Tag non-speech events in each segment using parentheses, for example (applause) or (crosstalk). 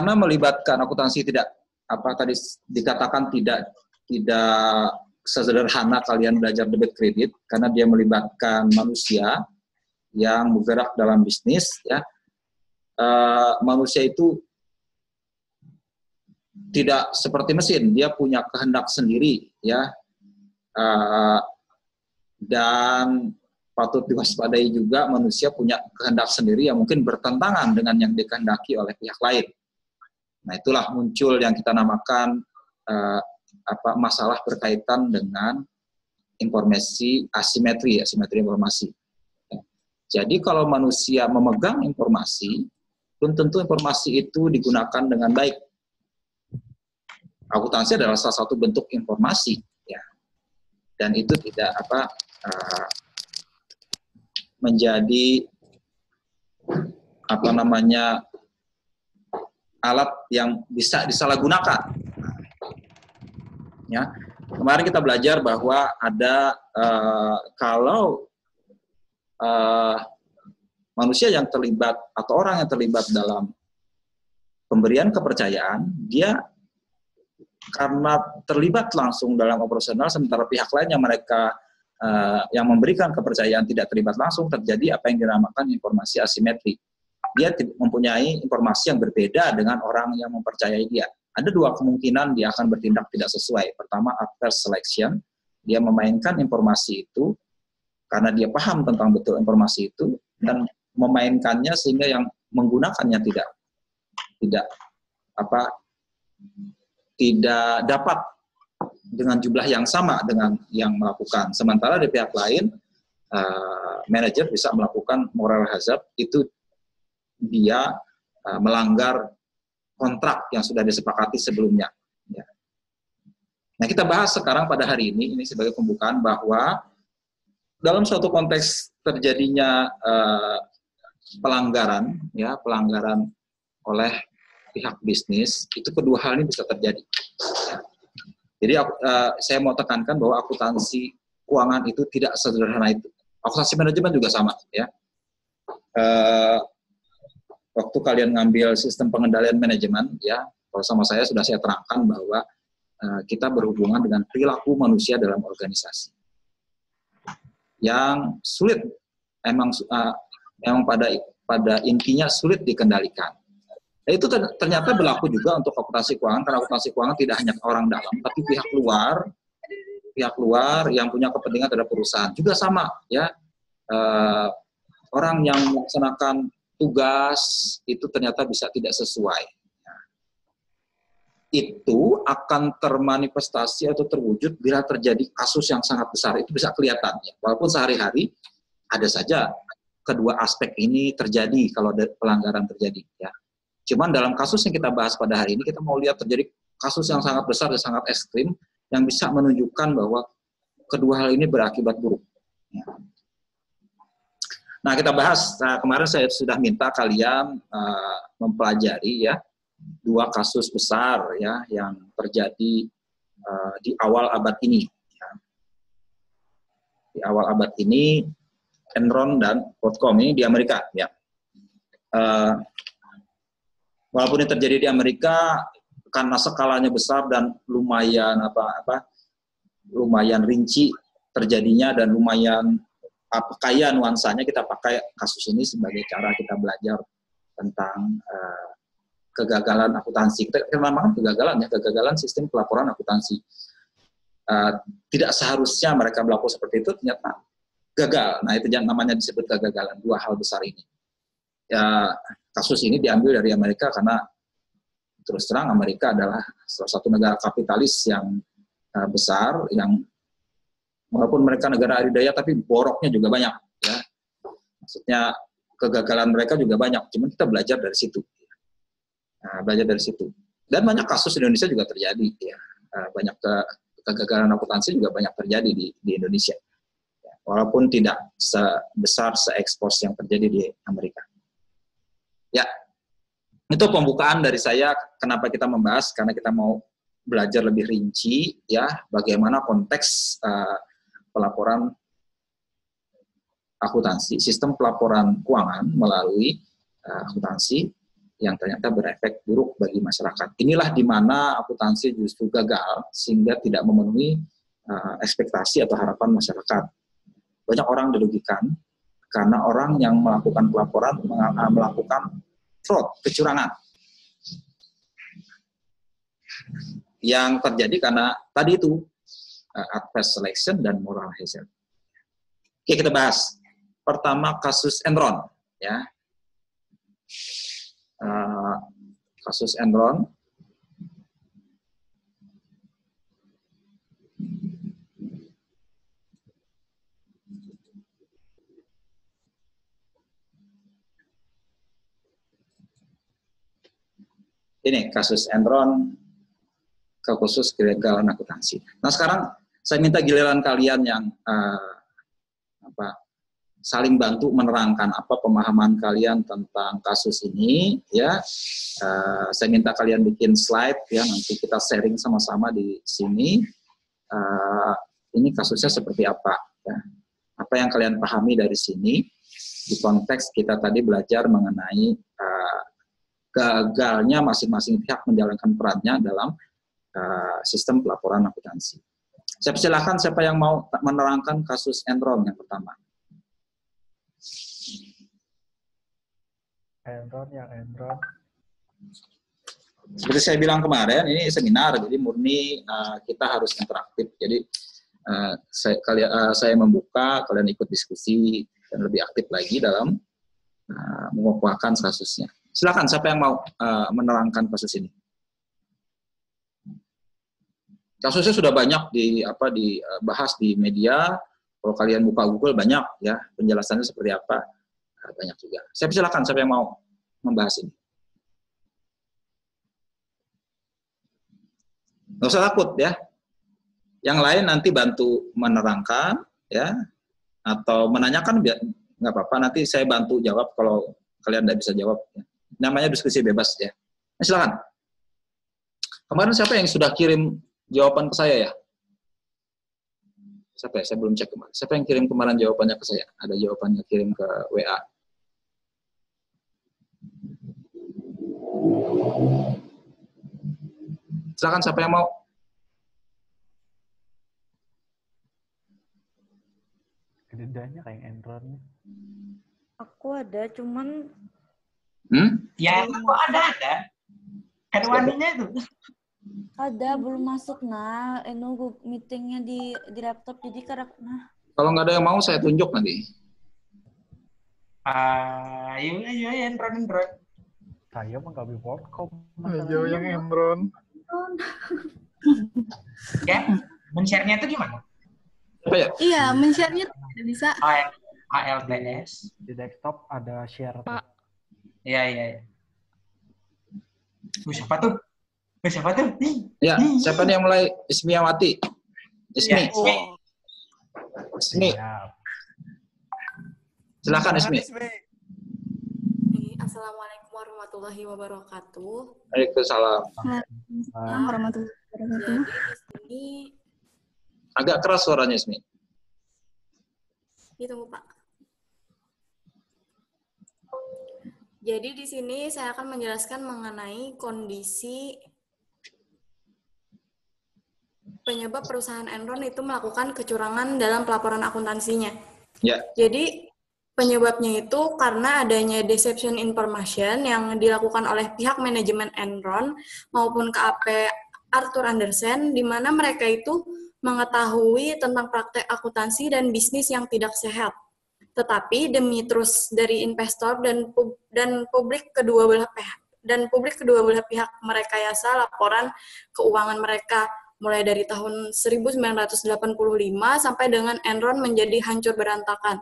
karena melibatkan akuntansi tidak apa tadi dikatakan tidak tidak sesederhana kalian belajar debit kredit karena dia melibatkan manusia yang bergerak dalam bisnis ya. Uh, manusia itu tidak seperti mesin dia punya kehendak sendiri ya. Uh, dan patut diwaspadai juga manusia punya kehendak sendiri yang mungkin bertentangan dengan yang dikehendaki oleh pihak lain Nah, itulah muncul yang kita namakan uh, apa masalah berkaitan dengan informasi asimetri, asimetri informasi. Jadi kalau manusia memegang informasi, belum tentu informasi itu digunakan dengan baik. Akuntansi adalah salah satu bentuk informasi, ya, dan itu tidak apa uh, menjadi apa namanya alat yang bisa disalahgunakan. Ya, kemarin kita belajar bahwa ada uh, kalau uh, manusia yang terlibat atau orang yang terlibat dalam pemberian kepercayaan, dia karena terlibat langsung dalam operasional, sementara pihak lain yang mereka uh, yang memberikan kepercayaan tidak terlibat langsung, terjadi apa yang dinamakan informasi asimetri dia mempunyai informasi yang berbeda dengan orang yang mempercayai dia. Ada dua kemungkinan dia akan bertindak tidak sesuai. Pertama, adverse selection. Dia memainkan informasi itu karena dia paham tentang betul informasi itu dan memainkannya sehingga yang menggunakannya tidak tidak apa tidak dapat dengan jumlah yang sama dengan yang melakukan. Sementara di pihak lain, uh, manajer bisa melakukan moral hazard itu dia uh, melanggar kontrak yang sudah disepakati sebelumnya. Ya. Nah, kita bahas sekarang pada hari ini, ini sebagai pembukaan bahwa dalam suatu konteks terjadinya uh, pelanggaran, ya pelanggaran oleh pihak bisnis, itu kedua hal ini bisa terjadi. Ya. Jadi uh, saya mau tekankan bahwa akuntansi keuangan itu tidak sederhana itu. Akuntansi manajemen juga sama, ya. Waktu kalian ngambil sistem pengendalian manajemen, ya, kalau sama saya sudah saya terangkan bahwa uh, kita berhubungan dengan perilaku manusia dalam organisasi yang sulit, emang uh, emang pada pada intinya sulit dikendalikan. Nah, itu ternyata berlaku juga untuk akuntansi keuangan, karena akuntansi keuangan tidak hanya orang dalam, tapi pihak luar, pihak luar yang punya kepentingan terhadap perusahaan juga sama, ya. Uh, orang yang melaksanakan tugas itu ternyata bisa tidak sesuai. Itu akan termanifestasi atau terwujud bila terjadi kasus yang sangat besar. Itu bisa kelihatan. Ya. Walaupun sehari-hari ada saja kedua aspek ini terjadi kalau pelanggaran terjadi. Ya. Cuman dalam kasus yang kita bahas pada hari ini, kita mau lihat terjadi kasus yang sangat besar dan sangat ekstrim yang bisa menunjukkan bahwa kedua hal ini berakibat buruk. Ya. Nah, kita bahas. Nah, kemarin saya sudah minta kalian uh, mempelajari ya dua kasus besar ya yang terjadi uh, di awal abad ini. Ya. Di awal abad ini, Enron dan WorldCom ini di Amerika ya. Uh, walaupun ini terjadi di Amerika karena skalanya besar dan lumayan apa apa lumayan rinci terjadinya dan lumayan apa kaya nuansanya kita pakai kasus ini sebagai cara kita belajar tentang uh, kegagalan akuntansi. Kita, namakan kegagalan ya, kegagalan sistem pelaporan akuntansi. Uh, tidak seharusnya mereka berlaku seperti itu, ternyata gagal. Nah itu yang namanya disebut kegagalan, dua hal besar ini. Ya, kasus ini diambil dari Amerika karena terus terang Amerika adalah salah satu negara kapitalis yang uh, besar, yang walaupun mereka negara adidaya tapi boroknya juga banyak ya. Maksudnya kegagalan mereka juga banyak cuma kita belajar dari situ. Nah, belajar dari situ. Dan banyak kasus di Indonesia juga terjadi ya. Nah, banyak ke, kegagalan akuntansi juga banyak terjadi di, di Indonesia. Ya, walaupun tidak sebesar seekspos yang terjadi di Amerika. Ya itu pembukaan dari saya kenapa kita membahas karena kita mau belajar lebih rinci ya bagaimana konteks uh, pelaporan akuntansi, sistem pelaporan keuangan melalui uh, akuntansi yang ternyata berefek buruk bagi masyarakat. Inilah di mana akuntansi justru gagal sehingga tidak memenuhi uh, ekspektasi atau harapan masyarakat. Banyak orang dirugikan karena orang yang melakukan pelaporan melakukan fraud, kecurangan. Yang terjadi karena tadi itu adverse selection dan moral hazard. Oke, kita bahas. Pertama kasus Enron, ya uh, kasus Enron. Ini kasus Enron ke khusus kegagalan akuntansi. Nah sekarang saya minta giliran kalian yang uh, apa saling bantu menerangkan apa pemahaman kalian tentang kasus ini ya. Uh, saya minta kalian bikin slide ya. Nanti kita sharing sama-sama di sini. Uh, ini kasusnya seperti apa ya. Apa yang kalian pahami dari sini. Di konteks kita tadi belajar mengenai uh, gagalnya masing-masing pihak menjalankan perannya dalam uh, sistem pelaporan akuntansi. Saya persilahkan siapa yang mau menerangkan kasus Enron yang pertama. Enron yang Enron. Seperti saya bilang kemarin, ini seminar, jadi murni uh, kita harus interaktif. Jadi uh, saya, kalian, uh, saya membuka, kalian ikut diskusi dan lebih aktif lagi dalam uh, mengukuhkan kasusnya. Silakan, siapa yang mau uh, menerangkan kasus ini? Kasusnya sudah banyak di apa dibahas di media. Kalau kalian buka Google banyak ya penjelasannya seperti apa banyak juga. Saya persilakan siapa yang mau membahas ini. Nggak usah takut ya. Yang lain nanti bantu menerangkan ya atau menanyakan nggak apa-apa. Nanti saya bantu jawab kalau kalian tidak bisa jawab. Ya. Namanya diskusi bebas ya. Nah, silakan. Kemarin siapa yang sudah kirim jawaban ke saya ya? Siapa ya? Saya belum cek kemarin. Siapa yang kirim kemarin jawabannya ke saya? Ada jawabannya kirim ke WA. Silakan siapa yang mau? Gedenya kayak Enron. Aku ada, cuman Hmm? Ya, aku ada ada. Kan waninya itu. Ada belum masuk nah. Eh, nunggu meetingnya di di laptop jadi karak nah. Kalau nggak ada yang mau, saya tunjuk nanti. Ah, ayo ayo ayo Enron Enron. Saya mah nggak Worldcom. Ayo yang Emron. (laughs) Ya, men-share-nya itu gimana? Apa ya? Iya, men-share-nya tidak bisa. A- ALTS. Di desktop ada share. Pak. Iya iya. iya. Uh, siapa tuh? Siapa tuh? Ya, siapa nih yang mulai? Ismiawati. Ismi. Ya, Ismi. Ismi. Silakan Ismi. Assalamualaikum warahmatullahi wabarakatuh. Waalaikumsalam. Ah, warahmatullahi wabarakatuh. Jadi di sini Agak keras suaranya Ismi. ditunggu Pak. Jadi di sini saya akan menjelaskan mengenai kondisi penyebab perusahaan Enron itu melakukan kecurangan dalam pelaporan akuntansinya. Ya. Jadi penyebabnya itu karena adanya deception information yang dilakukan oleh pihak manajemen Enron maupun KAP Arthur Andersen di mana mereka itu mengetahui tentang praktek akuntansi dan bisnis yang tidak sehat. Tetapi demi terus dari investor dan pub- dan publik kedua belah pihak dan publik kedua belah pihak merekayasa laporan keuangan mereka mulai dari tahun 1985 sampai dengan Enron menjadi hancur berantakan.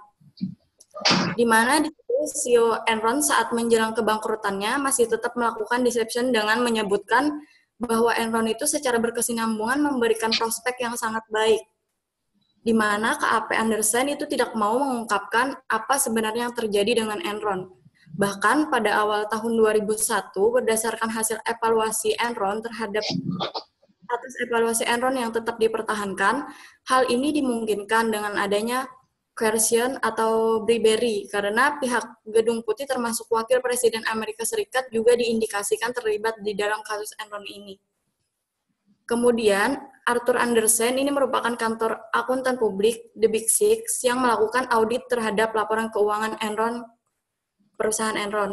Di mana di CEO Enron saat menjelang kebangkrutannya masih tetap melakukan deception dengan menyebutkan bahwa Enron itu secara berkesinambungan memberikan prospek yang sangat baik. Di mana KAP Andersen itu tidak mau mengungkapkan apa sebenarnya yang terjadi dengan Enron. Bahkan pada awal tahun 2001, berdasarkan hasil evaluasi Enron terhadap atas evaluasi Enron yang tetap dipertahankan, hal ini dimungkinkan dengan adanya coercion atau bribery karena pihak Gedung Putih termasuk wakil Presiden Amerika Serikat juga diindikasikan terlibat di dalam kasus Enron ini. Kemudian, Arthur Andersen ini merupakan kantor akuntan publik The Big Six yang melakukan audit terhadap laporan keuangan Enron, perusahaan Enron,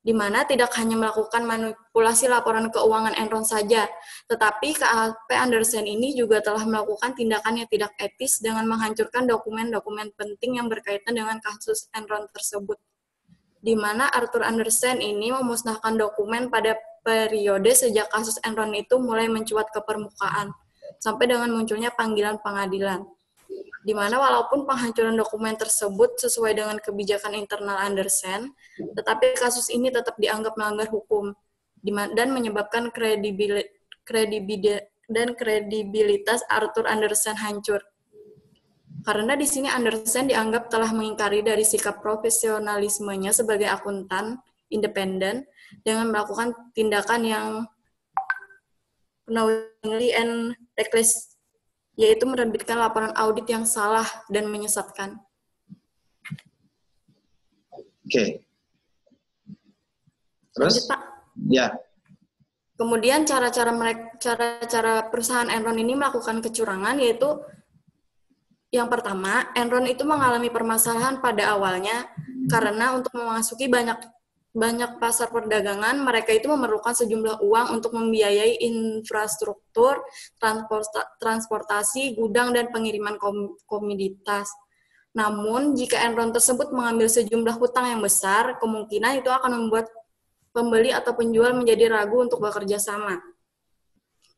di mana tidak hanya melakukan manipulasi laporan keuangan Enron saja, tetapi KAP Andersen ini juga telah melakukan tindakan yang tidak etis dengan menghancurkan dokumen-dokumen penting yang berkaitan dengan kasus Enron tersebut. Di mana Arthur Andersen ini memusnahkan dokumen pada periode sejak kasus Enron itu mulai mencuat ke permukaan, sampai dengan munculnya panggilan pengadilan. Di mana walaupun penghancuran dokumen tersebut sesuai dengan kebijakan internal Andersen, tetapi kasus ini tetap dianggap melanggar hukum dan menyebabkan kredibilitas dan kredibilitas Arthur Andersen hancur. Karena di sini Andersen dianggap telah mengingkari dari sikap profesionalismenya sebagai akuntan independen dengan melakukan tindakan yang knowingly and reckless, yaitu menerbitkan laporan audit yang salah dan menyesatkan. Oke. Lanjut, Terus? Pak. Ya. Kemudian cara-cara mereka cara-cara perusahaan Enron ini melakukan kecurangan yaitu yang pertama, Enron itu mengalami permasalahan pada awalnya karena untuk memasuki banyak banyak pasar perdagangan, mereka itu memerlukan sejumlah uang untuk membiayai infrastruktur, transportasi, gudang, dan pengiriman kom komoditas. Namun, jika Enron tersebut mengambil sejumlah hutang yang besar, kemungkinan itu akan membuat pembeli atau penjual menjadi ragu untuk bekerja sama.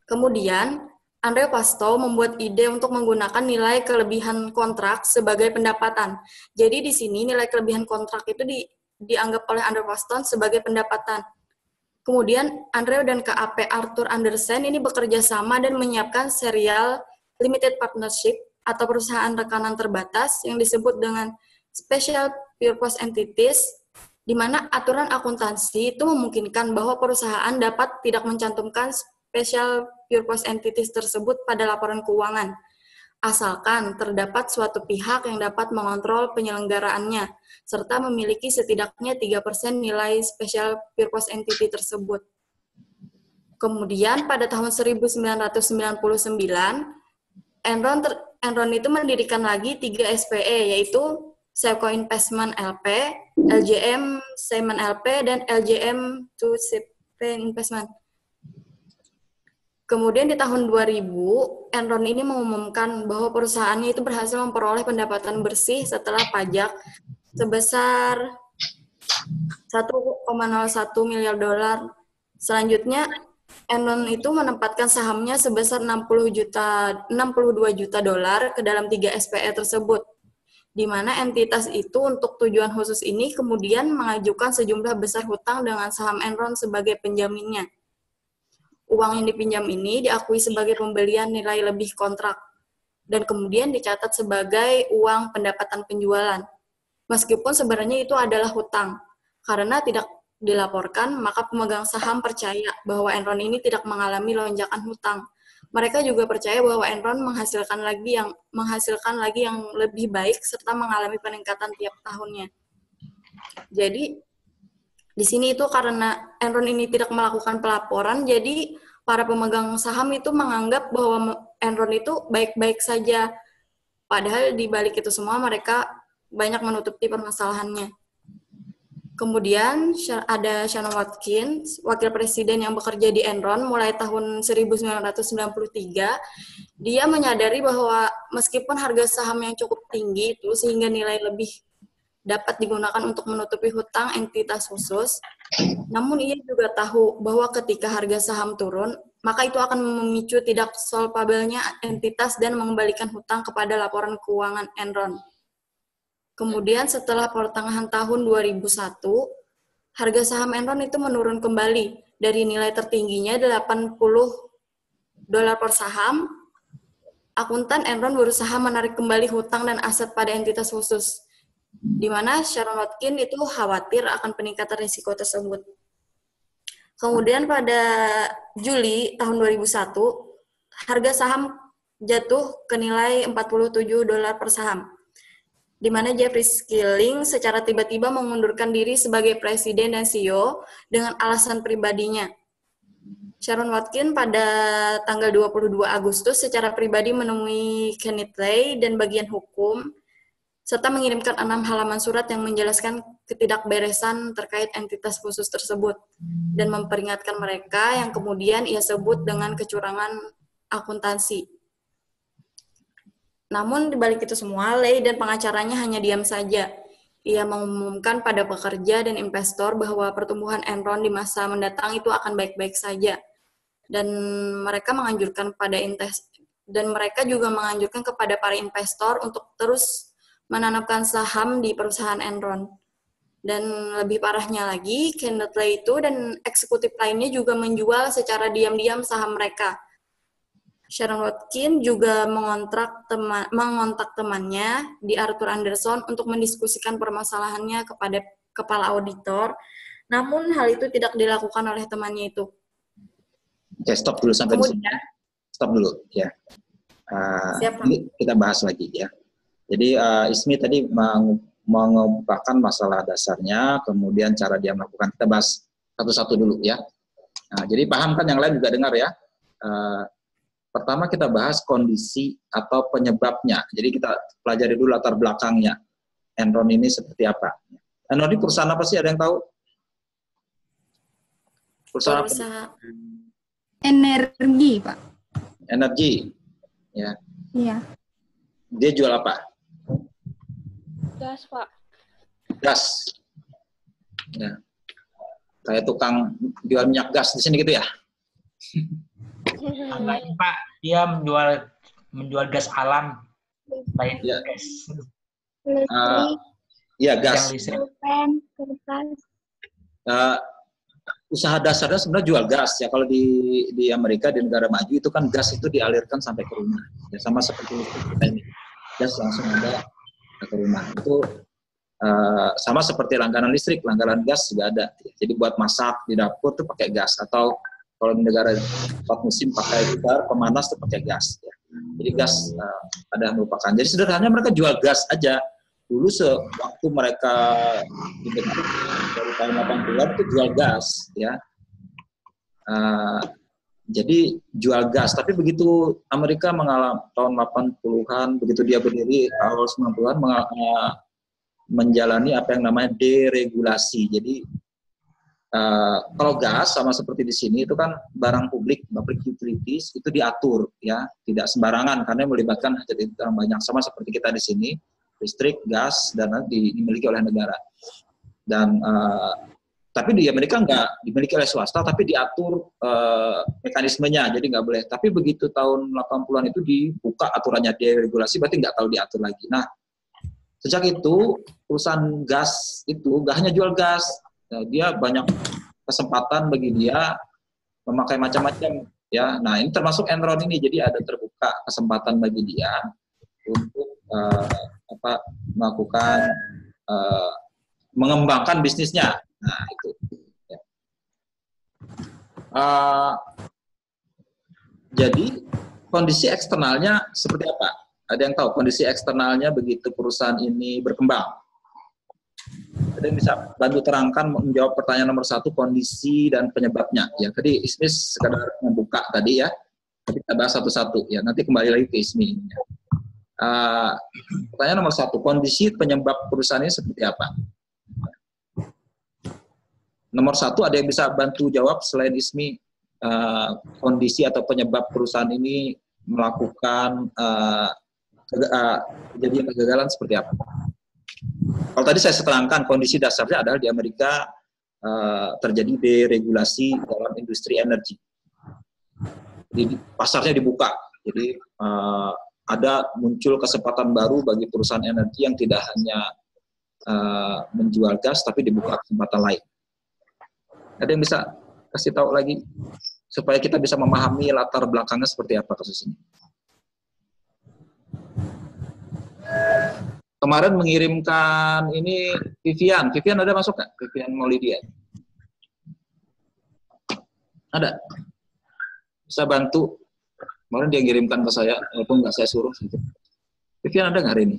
Kemudian, Andre Pasto membuat ide untuk menggunakan nilai kelebihan kontrak sebagai pendapatan. Jadi di sini nilai kelebihan kontrak itu di, dianggap oleh Andre Pasto sebagai pendapatan. Kemudian Andre dan KAP Arthur Andersen ini bekerja sama dan menyiapkan serial limited partnership atau perusahaan rekanan terbatas yang disebut dengan special purpose entities di mana aturan akuntansi itu memungkinkan bahwa perusahaan dapat tidak mencantumkan special purpose entities tersebut pada laporan keuangan, asalkan terdapat suatu pihak yang dapat mengontrol penyelenggaraannya, serta memiliki setidaknya 3% nilai special purpose entity tersebut. Kemudian pada tahun 1999, Enron, ter, Enron itu mendirikan lagi tiga SPE, yaitu Seco Investment LP, LJM Simon LP, dan LJM 2CP Investment. Kemudian di tahun 2000, Enron ini mengumumkan bahwa perusahaannya itu berhasil memperoleh pendapatan bersih setelah pajak sebesar 1,01 miliar dolar. Selanjutnya, Enron itu menempatkan sahamnya sebesar 60 juta 62 juta dolar ke dalam tiga SPE tersebut. Di mana entitas itu untuk tujuan khusus ini kemudian mengajukan sejumlah besar hutang dengan saham Enron sebagai penjaminnya uang yang dipinjam ini diakui sebagai pembelian nilai lebih kontrak dan kemudian dicatat sebagai uang pendapatan penjualan. Meskipun sebenarnya itu adalah hutang, karena tidak dilaporkan, maka pemegang saham percaya bahwa Enron ini tidak mengalami lonjakan hutang. Mereka juga percaya bahwa Enron menghasilkan lagi yang menghasilkan lagi yang lebih baik serta mengalami peningkatan tiap tahunnya. Jadi di sini itu karena Enron ini tidak melakukan pelaporan, jadi para pemegang saham itu menganggap bahwa Enron itu baik-baik saja. Padahal di balik itu semua mereka banyak menutupi permasalahannya. Kemudian ada Shannon Watkins, wakil presiden yang bekerja di Enron mulai tahun 1993. Dia menyadari bahwa meskipun harga saham yang cukup tinggi itu sehingga nilai lebih dapat digunakan untuk menutupi hutang entitas khusus. Namun ia juga tahu bahwa ketika harga saham turun, maka itu akan memicu tidak solvabelnya entitas dan mengembalikan hutang kepada laporan keuangan Enron. Kemudian setelah pertengahan tahun 2001, harga saham Enron itu menurun kembali dari nilai tertingginya 80 dolar per saham. Akuntan Enron berusaha menarik kembali hutang dan aset pada entitas khusus di mana Sharon Watkin itu khawatir akan peningkatan risiko tersebut. Kemudian pada Juli tahun 2001, harga saham jatuh ke nilai 47 dolar per saham. di mana Jeffrey Skilling secara tiba-tiba mengundurkan diri sebagai presiden dan CEO dengan alasan pribadinya. Sharon Watkin pada tanggal 22 Agustus secara pribadi menemui Kenneth Lay dan bagian hukum serta mengirimkan enam halaman surat yang menjelaskan ketidakberesan terkait entitas khusus tersebut dan memperingatkan mereka yang kemudian ia sebut dengan kecurangan akuntansi. Namun di balik itu semua, Lei dan pengacaranya hanya diam saja. Ia mengumumkan pada pekerja dan investor bahwa pertumbuhan Enron di masa mendatang itu akan baik-baik saja. Dan mereka menganjurkan pada invest dan mereka juga menganjurkan kepada para investor untuk terus menanamkan saham di perusahaan Enron. Dan lebih parahnya lagi, Kenneth Lay itu dan eksekutif lainnya juga menjual secara diam-diam saham mereka Sharon Watkin juga mengontrak teman, mengontak temannya di Arthur Anderson untuk mendiskusikan permasalahannya kepada kepala auditor. Namun hal itu tidak dilakukan oleh temannya itu. Oke, stop dulu sampai di sini. Stop dulu, ya. Uh, ini kita bahas lagi ya. Jadi uh, Ismi tadi meng mengemukakan masalah dasarnya, kemudian cara dia melakukan. Kita bahas satu-satu dulu ya. Nah, jadi paham kan yang lain juga dengar ya. Uh, Pertama kita bahas kondisi atau penyebabnya. Jadi kita pelajari dulu latar belakangnya. Enron ini seperti apa. Enron ini perusahaan apa sih? Ada yang tahu? Perusahaan, perusahaan apa? energi, Pak. Energi. Ya. Iya. Dia jual apa? Gas, Pak. Gas. Ya. Kayak tukang jual minyak gas di sini gitu ya? (laughs) Enggak, Pak. Dia menjual menjual gas alam. Baik ya. gas. Uh, ya gas. Uh, usaha dasarnya sebenarnya jual gas ya kalau di di Amerika di negara maju itu kan gas itu dialirkan sampai ke rumah ya sama seperti kita ini gas langsung ada ke rumah itu uh, sama seperti langganan listrik langganan gas juga ada jadi buat masak di dapur tuh pakai gas atau kalau di negara empat musim pakai gitar, pemanas itu pakai gas. Ya. Jadi gas uh, ada merupakan. Jadi sederhananya mereka jual gas aja. Dulu sewaktu mereka dibentuk dari tahun 80-an itu jual gas, ya. Uh, jadi jual gas. Tapi begitu Amerika mengalami tahun 80-an, begitu dia berdiri awal 90-an menjalani apa yang namanya deregulasi. Jadi Uh, kalau gas sama seperti di sini itu kan barang publik, public utilities itu diatur ya, tidak sembarangan karena melibatkan hajat orang banyak sama seperti kita di sini listrik, gas dan dimiliki oleh negara. Dan uh, tapi di Amerika nggak dimiliki oleh swasta, tapi diatur uh, mekanismenya, jadi nggak boleh. Tapi begitu tahun 80-an itu dibuka aturannya deregulasi, berarti nggak tahu diatur lagi. Nah, sejak itu perusahaan gas itu nggak hanya jual gas, Nah, dia banyak kesempatan bagi dia memakai macam-macam ya. Nah, ini termasuk Enron ini jadi ada terbuka kesempatan bagi dia untuk uh, apa melakukan uh, mengembangkan bisnisnya. Nah, itu. Ya. Uh, jadi kondisi eksternalnya seperti apa? Ada yang tahu kondisi eksternalnya begitu perusahaan ini berkembang? Ada yang bisa bantu terangkan menjawab pertanyaan nomor satu kondisi dan penyebabnya. Ya, tadi Ismi sekadar membuka tadi ya. Kita bahas satu-satu ya. Nanti kembali lagi ke Ismi. Uh, pertanyaan nomor satu, kondisi penyebab perusahaan ini seperti apa? Nomor satu, ada yang bisa bantu jawab selain Ismi uh, kondisi atau penyebab perusahaan ini melakukan uh, kegagalan seperti apa? Kalau tadi saya setelangkan kondisi dasarnya adalah di Amerika uh, terjadi deregulasi dalam industri energi. Jadi pasarnya dibuka. Jadi uh, ada muncul kesempatan baru bagi perusahaan energi yang tidak hanya uh, menjual gas tapi dibuka kesempatan lain. Ada yang bisa kasih tahu lagi supaya kita bisa memahami latar belakangnya seperti apa kasus ini. Kemarin mengirimkan ini Vivian. Vivian ada masuk nggak? Vivian Molidia. Ada. Bisa bantu. Kemarin dia kirimkan ke saya, walaupun nggak saya suruh. Vivian ada nggak hari ini?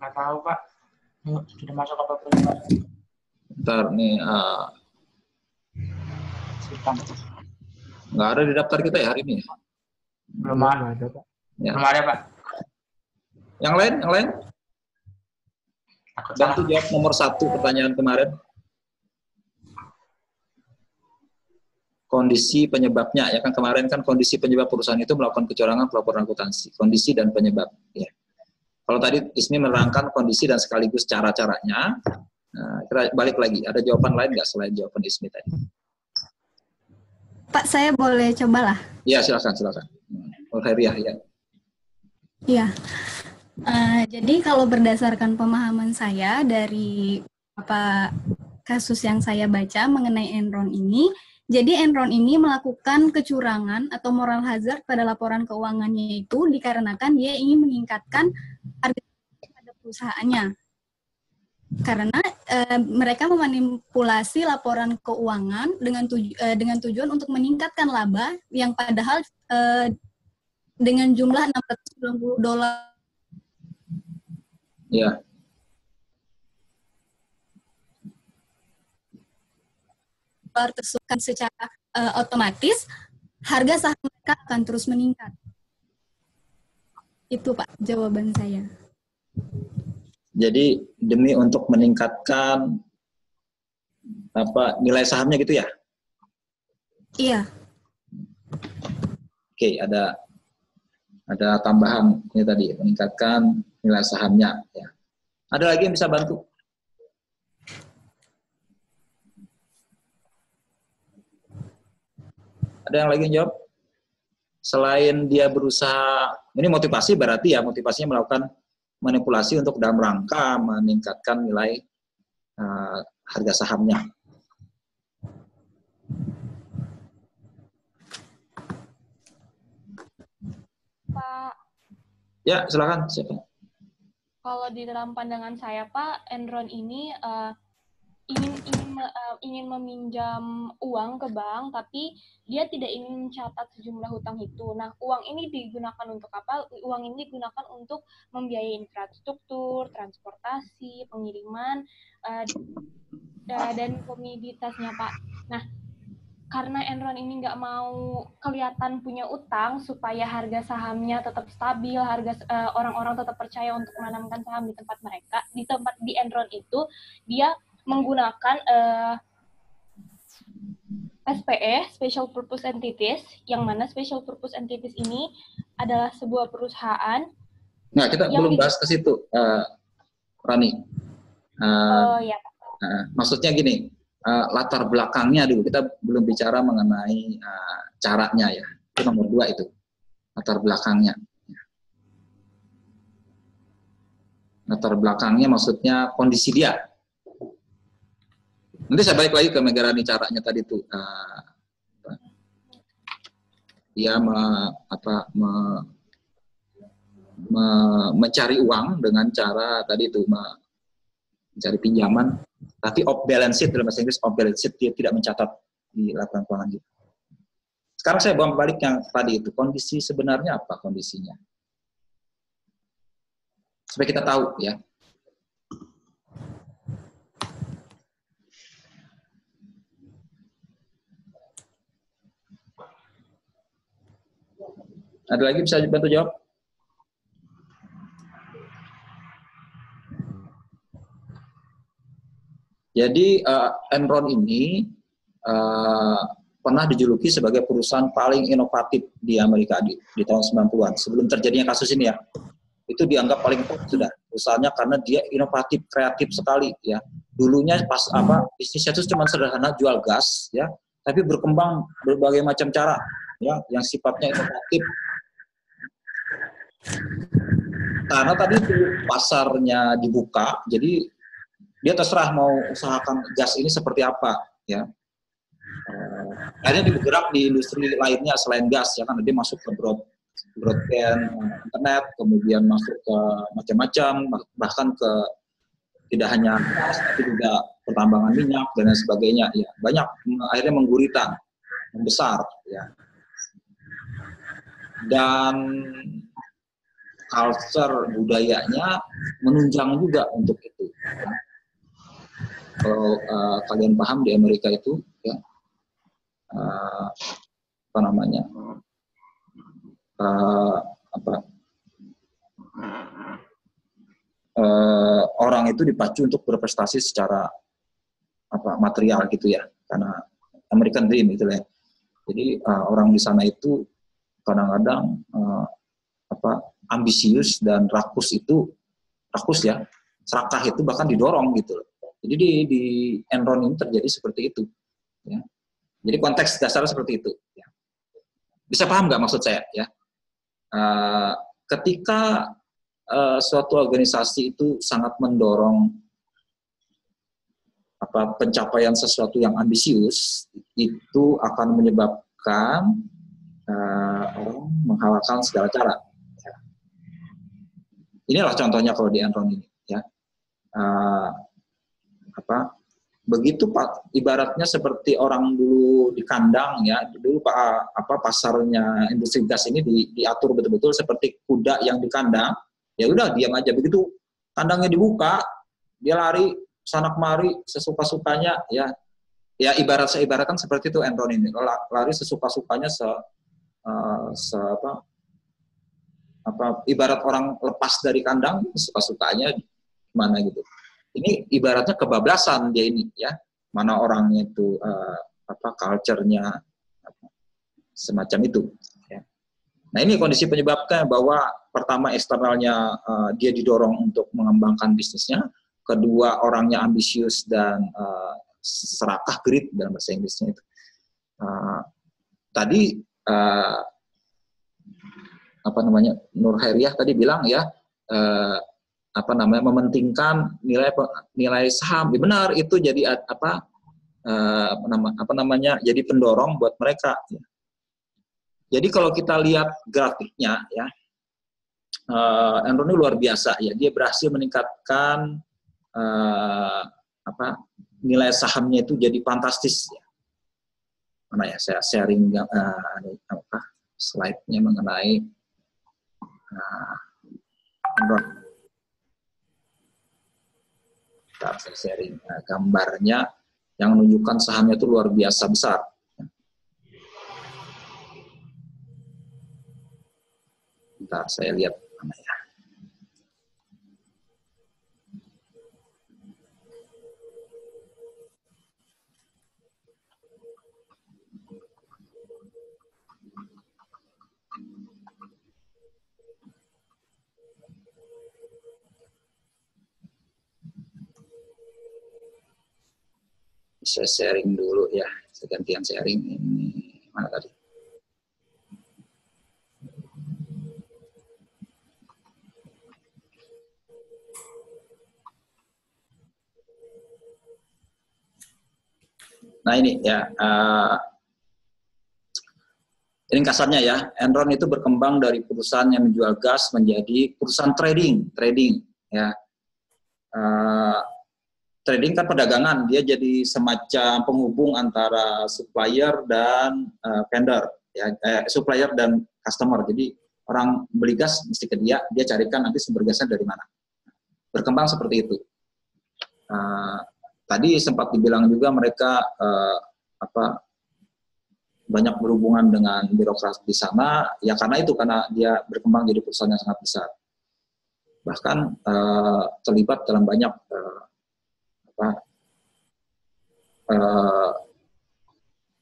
Nggak tahu, Pak. Yuk, sudah masuk apa belum? Ntar nih, Simpang. nggak ada di daftar kita ya hari ini. ya? Belum ada. Pak. Ya. Belum ada Pak. Yang lain, yang lain? Bantu jawab nomor satu pertanyaan kemarin. Kondisi penyebabnya, ya kan kemarin kan kondisi penyebab perusahaan itu melakukan kecurangan pelaporan akuntansi. Kondisi dan penyebab. Ya. Kalau tadi Ismi menerangkan kondisi dan sekaligus cara-caranya, nah, kita balik lagi. Ada jawaban lain nggak selain jawaban Ismi tadi? Pak, saya boleh cobalah. Iya, silakan, silakan. Heriah, ya. Iya. Eh, jadi kalau berdasarkan pemahaman saya dari apa kasus yang saya baca mengenai Enron ini, jadi Enron ini melakukan kecurangan atau moral hazard pada laporan keuangannya itu dikarenakan dia ingin meningkatkan harga pada perusahaannya. Karena eh, mereka memanipulasi laporan keuangan dengan tuju- eh, dengan tujuan untuk meningkatkan laba yang padahal eh, dengan jumlah 690 dolar Ya. Tersebut secara eh, otomatis harga saham mereka akan terus meningkat. Itu Pak jawaban saya. Jadi demi untuk meningkatkan apa nilai sahamnya gitu ya? Iya. Oke, ada ada tambahan ini tadi meningkatkan nilai sahamnya. Ya. Ada lagi yang bisa bantu? Ada yang lagi yang jawab? Selain dia berusaha, ini motivasi berarti ya motivasinya melakukan manipulasi untuk dalam rangka meningkatkan nilai uh, harga sahamnya. Pak, Ya, silakan. Siapa? kalau di dalam pandangan saya, Pak, Enron ini eh, ingin eh, ingin meminjam uang ke bank, tapi dia tidak ingin mencatat sejumlah hutang itu. Nah, uang ini digunakan untuk apa? Uang ini digunakan untuk membiayai infrastruktur, transportasi, pengiriman, da- dan komoditasnya, Pak. Nah, karena Enron ini nggak mau kelihatan punya utang supaya harga sahamnya tetap stabil, harga eh, orang-orang tetap percaya untuk menanamkan saham di tempat mereka, di tempat di Enron itu dia menggunakan eh, SPE (Special Purpose Entities), yang mana Special Purpose Entities ini adalah sebuah perusahaan. Nah, kita Yang belum bahas ke situ, eh, Rani. Eh, Oh ya, eh, maksudnya gini, eh, latar belakangnya dulu. Kita belum bicara mengenai eh, caranya ya. Itu nomor dua itu, latar belakangnya. Latar belakangnya maksudnya kondisi dia. Nanti saya balik lagi ke Megarani caranya tadi tuh. apa, dia me, apa, me- me- mencari uang dengan cara tadi itu me- mencari pinjaman, tapi off balance sheet dalam bahasa Inggris off balance sheet dia tidak mencatat di laporan keuangan gitu. Sekarang saya bawa balik yang tadi itu kondisi sebenarnya apa kondisinya? Supaya kita tahu ya. Ada lagi bisa bantu jawab? Jadi eh, Enron ini eh, pernah dijuluki sebagai perusahaan paling inovatif di Amerika di, di tahun 90-an. Sebelum terjadinya kasus ini ya. Itu dianggap paling top sudah perusahaannya karena dia inovatif, kreatif sekali ya. Dulunya pas apa bisnisnya itu cuma sederhana jual gas ya, tapi berkembang berbagai macam cara ya yang sifatnya inovatif. Karena tadi itu pasarnya dibuka, jadi dia terserah mau usahakan gas ini seperti apa ya. Eh, akhirnya bergerak di industri lainnya selain gas ya kan. Dia masuk ke broad broadband eh, internet kemudian masuk ke macam-macam bahkan ke tidak hanya gas tapi juga pertambangan minyak dan lain sebagainya ya. Banyak akhirnya menggurita membesar ya. Dan culture budayanya menunjang juga untuk itu. ya. Kalau uh, kalian paham di Amerika itu, ya, uh, apa namanya, uh, apa uh, orang itu dipacu untuk berprestasi secara apa material gitu ya, karena American Dream gitu ya. Jadi uh, orang di sana itu kadang-kadang ambisius dan rakus itu rakus ya serakah itu bahkan didorong gitu loh. Jadi di, di Enron ini terjadi seperti itu. Ya. Jadi konteks dasarnya seperti itu. Ya. Bisa paham nggak maksud saya? Ya. Uh, ketika uh, suatu organisasi itu sangat mendorong apa pencapaian sesuatu yang ambisius itu akan menyebabkan uh, orang menghalalkan segala cara. Inilah contohnya kalau di Enron ini, ya. Uh, apa begitu pak ibaratnya seperti orang dulu di kandang ya dulu pak apa pasarnya industri gas ini di, diatur betul-betul seperti kuda yang di kandang ya udah diam aja. Begitu kandangnya dibuka dia lari sana kemari sesuka sukanya ya. Ya ibarat saya ibaratkan seperti itu Enron ini. Lari sesuka sukanya se, uh, se apa apa ibarat orang lepas dari kandang sesuka sukanya gimana gitu. Ini ibaratnya kebablasan dia ini ya. Mana orangnya itu uh, apa culture-nya semacam itu ya. nah ini kondisi penyebabnya bahwa pertama eksternalnya uh, dia didorong untuk mengembangkan bisnisnya. Kedua orangnya ambisius dan uh, serakah grit dalam bahasa Inggrisnya itu. Uh, tadi uh, apa namanya Nur Hairiah tadi bilang ya uh, apa namanya mementingkan nilai nilai saham. Ya benar itu jadi apa uh, apa, nama, apa namanya jadi pendorong buat mereka ya. jadi kalau kita lihat grafiknya ya uh, Enron ini luar biasa ya. Dia berhasil meningkatkan uh, apa nilai sahamnya itu jadi fantastis ya. Mana ya saya sharing uh, apa slide-nya mengenai Enron Bentar, saya sharing uh, gambarnya yang menunjukkan sahamnya itu luar biasa besar. Bentar, saya lihat mana ya. Saya sharing dulu ya saya gantian sharing ini. Mana tadi? Nah ini ya uh, ringkasannya ya Enron itu berkembang dari perusahaan yang menjual gas menjadi perusahaan trading trading ya. Uh, trading kan perdagangan, dia jadi semacam penghubung antara supplier dan uh, vendor, ya, eh, supplier dan customer. Jadi orang beli gas mesti ke dia, dia carikan nanti sumber gasnya dari mana. Berkembang seperti itu. Uh, tadi sempat dibilang juga mereka uh, apa banyak berhubungan dengan birokrasi di sana, ya karena itu karena dia berkembang jadi perusahaan yang sangat besar. Bahkan uh, terlibat dalam banyak uh, uh,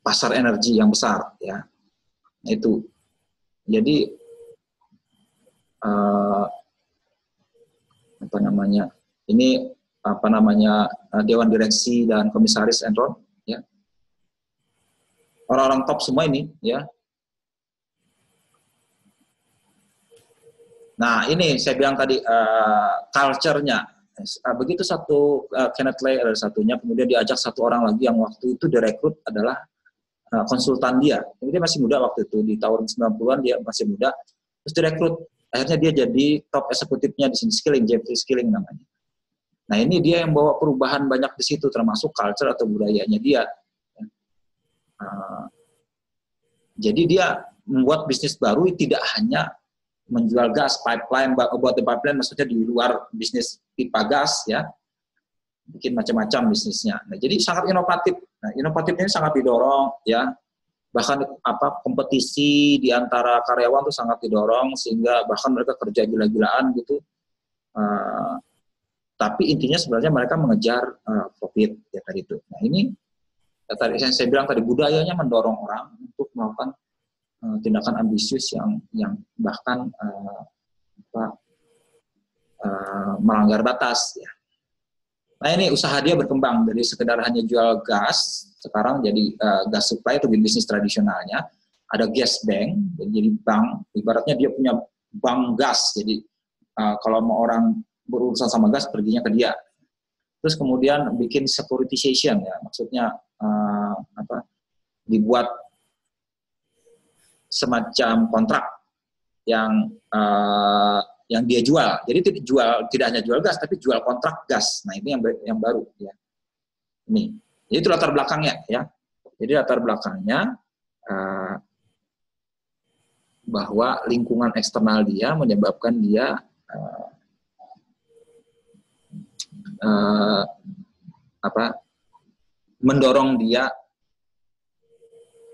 pasar energi yang besar ya. Itu. Jadi uh, apa namanya ini apa namanya uh, dewan direksi dan komisaris Enron ya. Orang-orang top semua ini ya. Nah ini saya bilang tadi uh, culture-nya uh, begitu satu uh, Kenneth Lay ada satunya, kemudian diajak satu orang lagi yang waktu itu direkrut adalah uh, konsultan dia. Jadi dia masih muda waktu itu di tahun 90-an dia masih muda. Terus direkrut, akhirnya dia jadi top eksekutifnya di sini Skilling, Jeffrey Skilling namanya. Nah ini dia yang bawa perubahan banyak di situ, termasuk culture atau budayanya dia. Uh, jadi dia membuat bisnis baru tidak hanya menjual gas pipeline buat the pipeline maksudnya di luar bisnis pipa gas ya bikin macam-macam bisnisnya. Nah, jadi sangat inovatif. Nah, inovatif sangat didorong ya. Bahkan apa kompetisi di antara karyawan itu sangat didorong sehingga bahkan mereka kerja gila-gilaan gitu. Uh, tapi intinya sebenarnya mereka mengejar uh, profit ya tadi itu. Nah, ini ya, tadi yang saya bilang tadi budayanya mendorong orang untuk melakukan uh, tindakan ambisius yang yang bahkan uh, apa, uh, melanggar batas ya. Nah ini usaha dia berkembang dari sekedar hanya jual gas, sekarang jadi uh, gas supply itu bisnis tradisionalnya. Ada gas bank, jadi bank, ibaratnya dia punya bank gas. Jadi uh, kalau mau orang berurusan sama gas, perginya ke dia. Terus kemudian bikin securitization ya, maksudnya uh, apa? Dibuat semacam kontrak yang uh, yang dia jual. Jadi tidak jual tidak hanya jual gas tapi jual kontrak gas. Nah, ini yang yang baru ya. Ini. Jadi itu latar belakangnya ya. Jadi latar belakangnya uh, bahwa lingkungan eksternal dia menyebabkan dia uh, uh, apa mendorong dia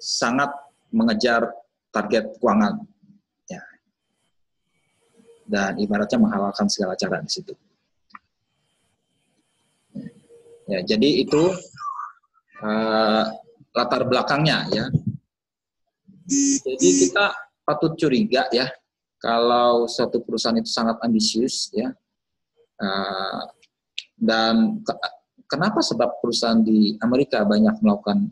sangat mengejar target keuangan dan ibaratnya menghalalkan segala cara di situ. Ya, jadi itu uh, latar belakangnya ya. Jadi kita patut curiga ya kalau suatu perusahaan itu sangat ambisius ya. Uh, dan ke, kenapa sebab perusahaan di Amerika banyak melakukan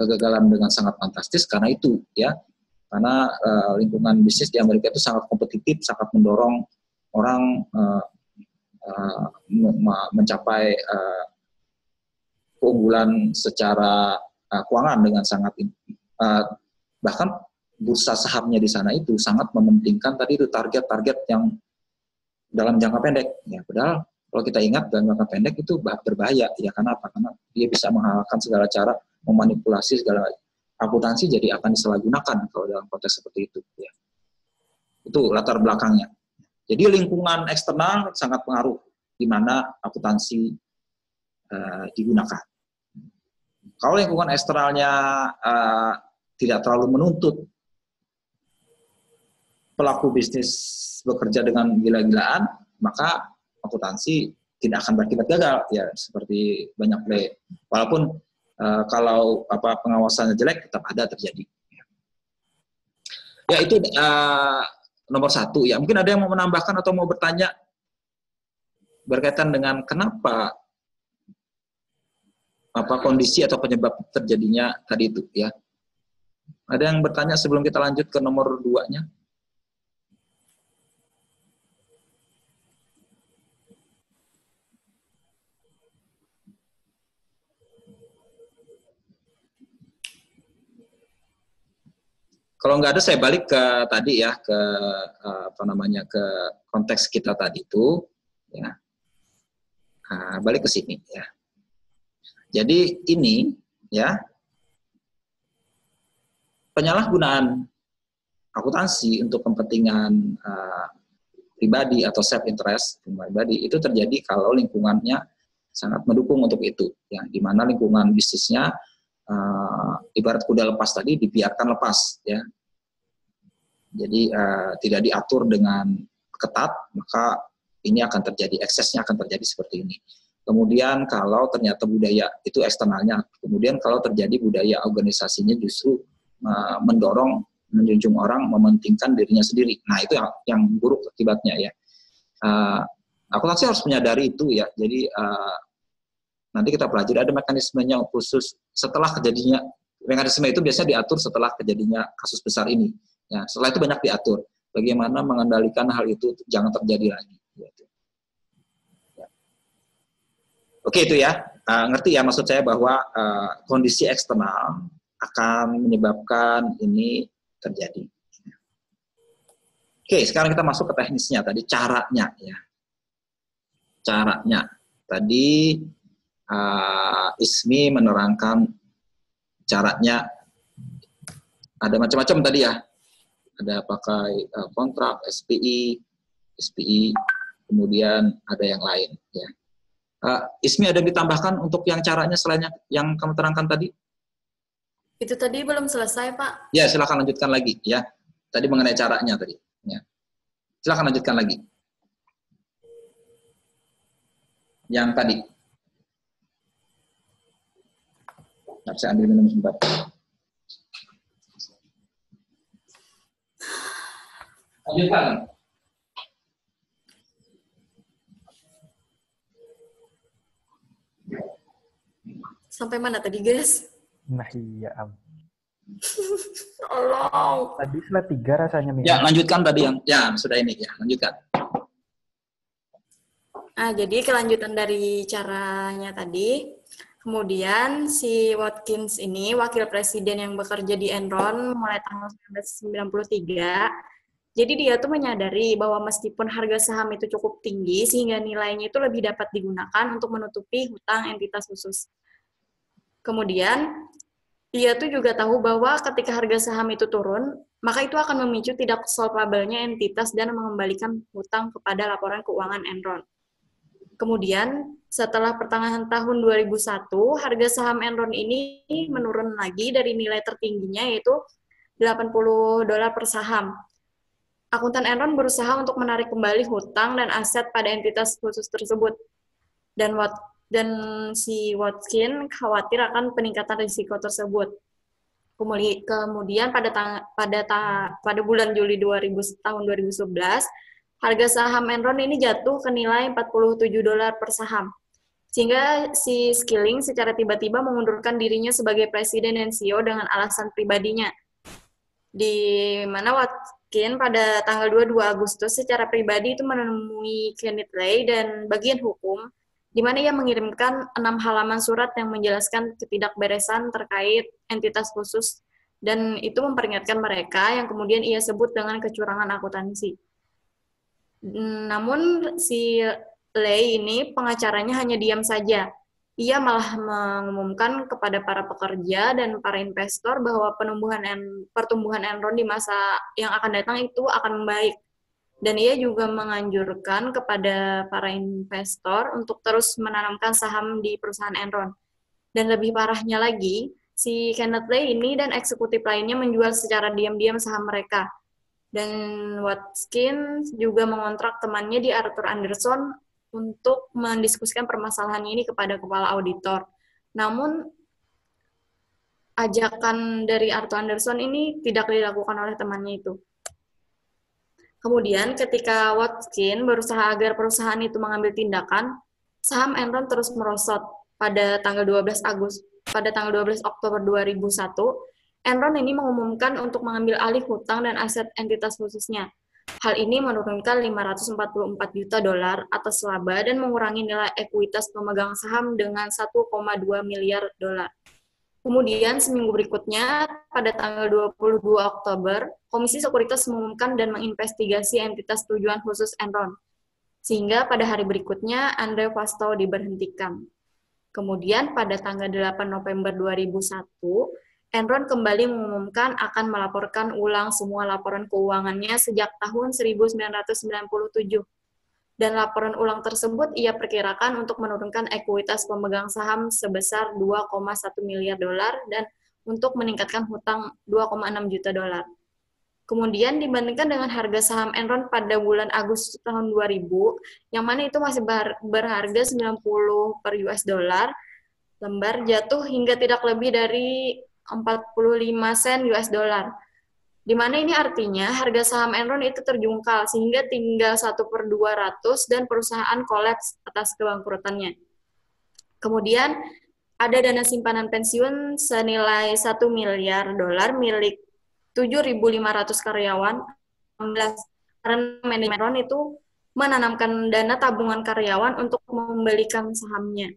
kegagalan dengan sangat fantastis karena itu ya karena uh, lingkungan bisnis di Amerika itu sangat kompetitif, sangat mendorong orang uh, uh, mencapai uh, keunggulan secara uh, keuangan dengan sangat uh, bahkan bursa sahamnya di sana itu sangat mementingkan tadi itu target-target yang dalam jangka pendek. Ya padahal kalau kita ingat dalam jangka pendek itu berbahaya. Ya karena apa? Karena dia bisa menghalalkan segala cara memanipulasi segala akuntansi jadi akan disalahgunakan kalau dalam konteks seperti itu. Ya. Itu latar belakangnya. Jadi lingkungan eksternal sangat pengaruh di mana akuntansi uh, digunakan. Kalau lingkungan eksternalnya uh, tidak terlalu menuntut pelaku bisnis bekerja dengan gila-gilaan, maka akuntansi tidak akan berakibat gagal ya seperti banyak play. Walaupun uh, kalau apa pengawasannya jelek tetap ada terjadi. Ya itu uh, nomor satu ya. Mungkin ada yang mau menambahkan atau mau bertanya berkaitan dengan kenapa apa kondisi atau penyebab terjadinya tadi itu ya. Ada yang bertanya sebelum kita lanjut ke nomor duanya? Kalau nggak ada saya balik ke tadi ya ke eh, apa namanya ke konteks kita tadi itu ya nah, balik ke sini ya. Jadi ini ya penyalahgunaan akuntansi untuk kepentingan uh, pribadi atau self interest pribadi itu terjadi kalau lingkungannya sangat mendukung untuk itu ya di mana lingkungan bisnisnya uh, ibarat kuda lepas tadi dibiarkan lepas ya jadi uh, tidak diatur dengan ketat, maka ini akan terjadi, eksesnya akan terjadi seperti ini. Kemudian kalau ternyata budaya itu eksternalnya, kemudian kalau terjadi budaya organisasinya justru uh, mendorong, menjunjung orang, mementingkan dirinya sendiri. Nah itu yang, yang buruk akibatnya ya. Uh, akuntansi harus menyadari itu ya. Jadi uh, nanti kita pelajari ada mekanismenya khusus setelah kejadiannya mekanisme itu biasanya diatur setelah kejadiannya kasus besar ini. Ya, setelah itu banyak diatur bagaimana mengendalikan hal itu jangan terjadi lagi. Ya. Oke itu ya, uh, ngerti ya maksud saya bahwa uh, kondisi eksternal akan menyebabkan ini terjadi. Oke, sekarang kita masuk ke teknisnya tadi caranya ya. Caranya tadi uh, Ismi menerangkan caranya ada macam-macam tadi ya ada pakai uh, kontrak SPI, SPI, kemudian ada yang lain ya. Uh, Ismi ada yang ditambahkan untuk yang caranya selain yang, kamu terangkan tadi? Itu tadi belum selesai, Pak. Ya, silakan lanjutkan lagi ya. Tadi mengenai caranya tadi. Ya. Silakan lanjutkan lagi. Yang tadi. Nah, saya ambil minum sebentar. Lanjutkan. Sampai mana tadi, guys? Nah iya, Am. (laughs) Tolong. Tadi slide tiga rasanya nih. Ya, lanjutkan tadi yang ya sudah ini ya, lanjutkan. Nah, jadi kelanjutan dari caranya tadi, kemudian si Watkins ini wakil presiden yang bekerja di Enron mulai tahun 1993. Jadi dia tuh menyadari bahwa meskipun harga saham itu cukup tinggi sehingga nilainya itu lebih dapat digunakan untuk menutupi hutang entitas khusus. Kemudian dia tuh juga tahu bahwa ketika harga saham itu turun, maka itu akan memicu tidak solvabelnya entitas dan mengembalikan hutang kepada laporan keuangan Enron. Kemudian setelah pertengahan tahun 2001, harga saham Enron ini menurun lagi dari nilai tertingginya yaitu 80 dolar per saham. Akuntan Enron berusaha untuk menarik kembali hutang dan aset pada entitas khusus tersebut. Dan Wat dan si Watkin khawatir akan peningkatan risiko tersebut. Kemudian pada tang pada ta pada bulan Juli 2000 tahun 2011 harga saham Enron ini jatuh ke nilai 47 dolar per saham. Sehingga si Skilling secara tiba-tiba mengundurkan dirinya sebagai presiden dan CEO dengan alasan pribadinya. Di mana Watkin pada tanggal 22 Agustus secara pribadi itu menemui Kenneth Lay dan bagian hukum di mana ia mengirimkan enam halaman surat yang menjelaskan ketidakberesan terkait entitas khusus dan itu memperingatkan mereka yang kemudian ia sebut dengan kecurangan akuntansi. Namun si Lei ini pengacaranya hanya diam saja. Ia malah mengumumkan kepada para pekerja dan para investor bahwa penumbuhan en, pertumbuhan Enron di masa yang akan datang itu akan membaik. Dan ia juga menganjurkan kepada para investor untuk terus menanamkan saham di perusahaan Enron. Dan lebih parahnya lagi, si Kenneth Lay ini dan eksekutif lainnya menjual secara diam-diam saham mereka. Dan Watkins juga mengontrak temannya di Arthur Anderson untuk mendiskusikan permasalahan ini kepada kepala auditor. Namun ajakan dari Arthur Anderson ini tidak dilakukan oleh temannya itu. Kemudian ketika Watkin berusaha agar perusahaan itu mengambil tindakan, saham Enron terus merosot pada tanggal 12 Agustus pada tanggal 12 Oktober 2001, Enron ini mengumumkan untuk mengambil alih hutang dan aset entitas khususnya. Hal ini menurunkan 544 juta dolar atas laba dan mengurangi nilai ekuitas pemegang saham dengan 1,2 miliar dolar. Kemudian seminggu berikutnya, pada tanggal 22 Oktober, Komisi Sekuritas mengumumkan dan menginvestigasi entitas tujuan khusus Enron. Sehingga pada hari berikutnya, Andre Fasto diberhentikan. Kemudian pada tanggal 8 November 2001, Enron kembali mengumumkan akan melaporkan ulang semua laporan keuangannya sejak tahun 1997 dan laporan ulang tersebut ia perkirakan untuk menurunkan ekuitas pemegang saham sebesar 2,1 miliar dolar dan untuk meningkatkan hutang 2,6 juta dolar. Kemudian dibandingkan dengan harga saham Enron pada bulan Agustus tahun 2000, yang mana itu masih berharga 90 per US dollar, lembar jatuh hingga tidak lebih dari 45 sen US dollar di mana ini artinya harga saham Enron itu terjungkal sehingga tinggal 1 per 200 dan perusahaan kolaps atas kebangkrutannya. Kemudian ada dana simpanan pensiun senilai 1 miliar dolar milik 7.500 karyawan. Karena manajemen Enron itu menanamkan dana tabungan karyawan untuk membelikan sahamnya.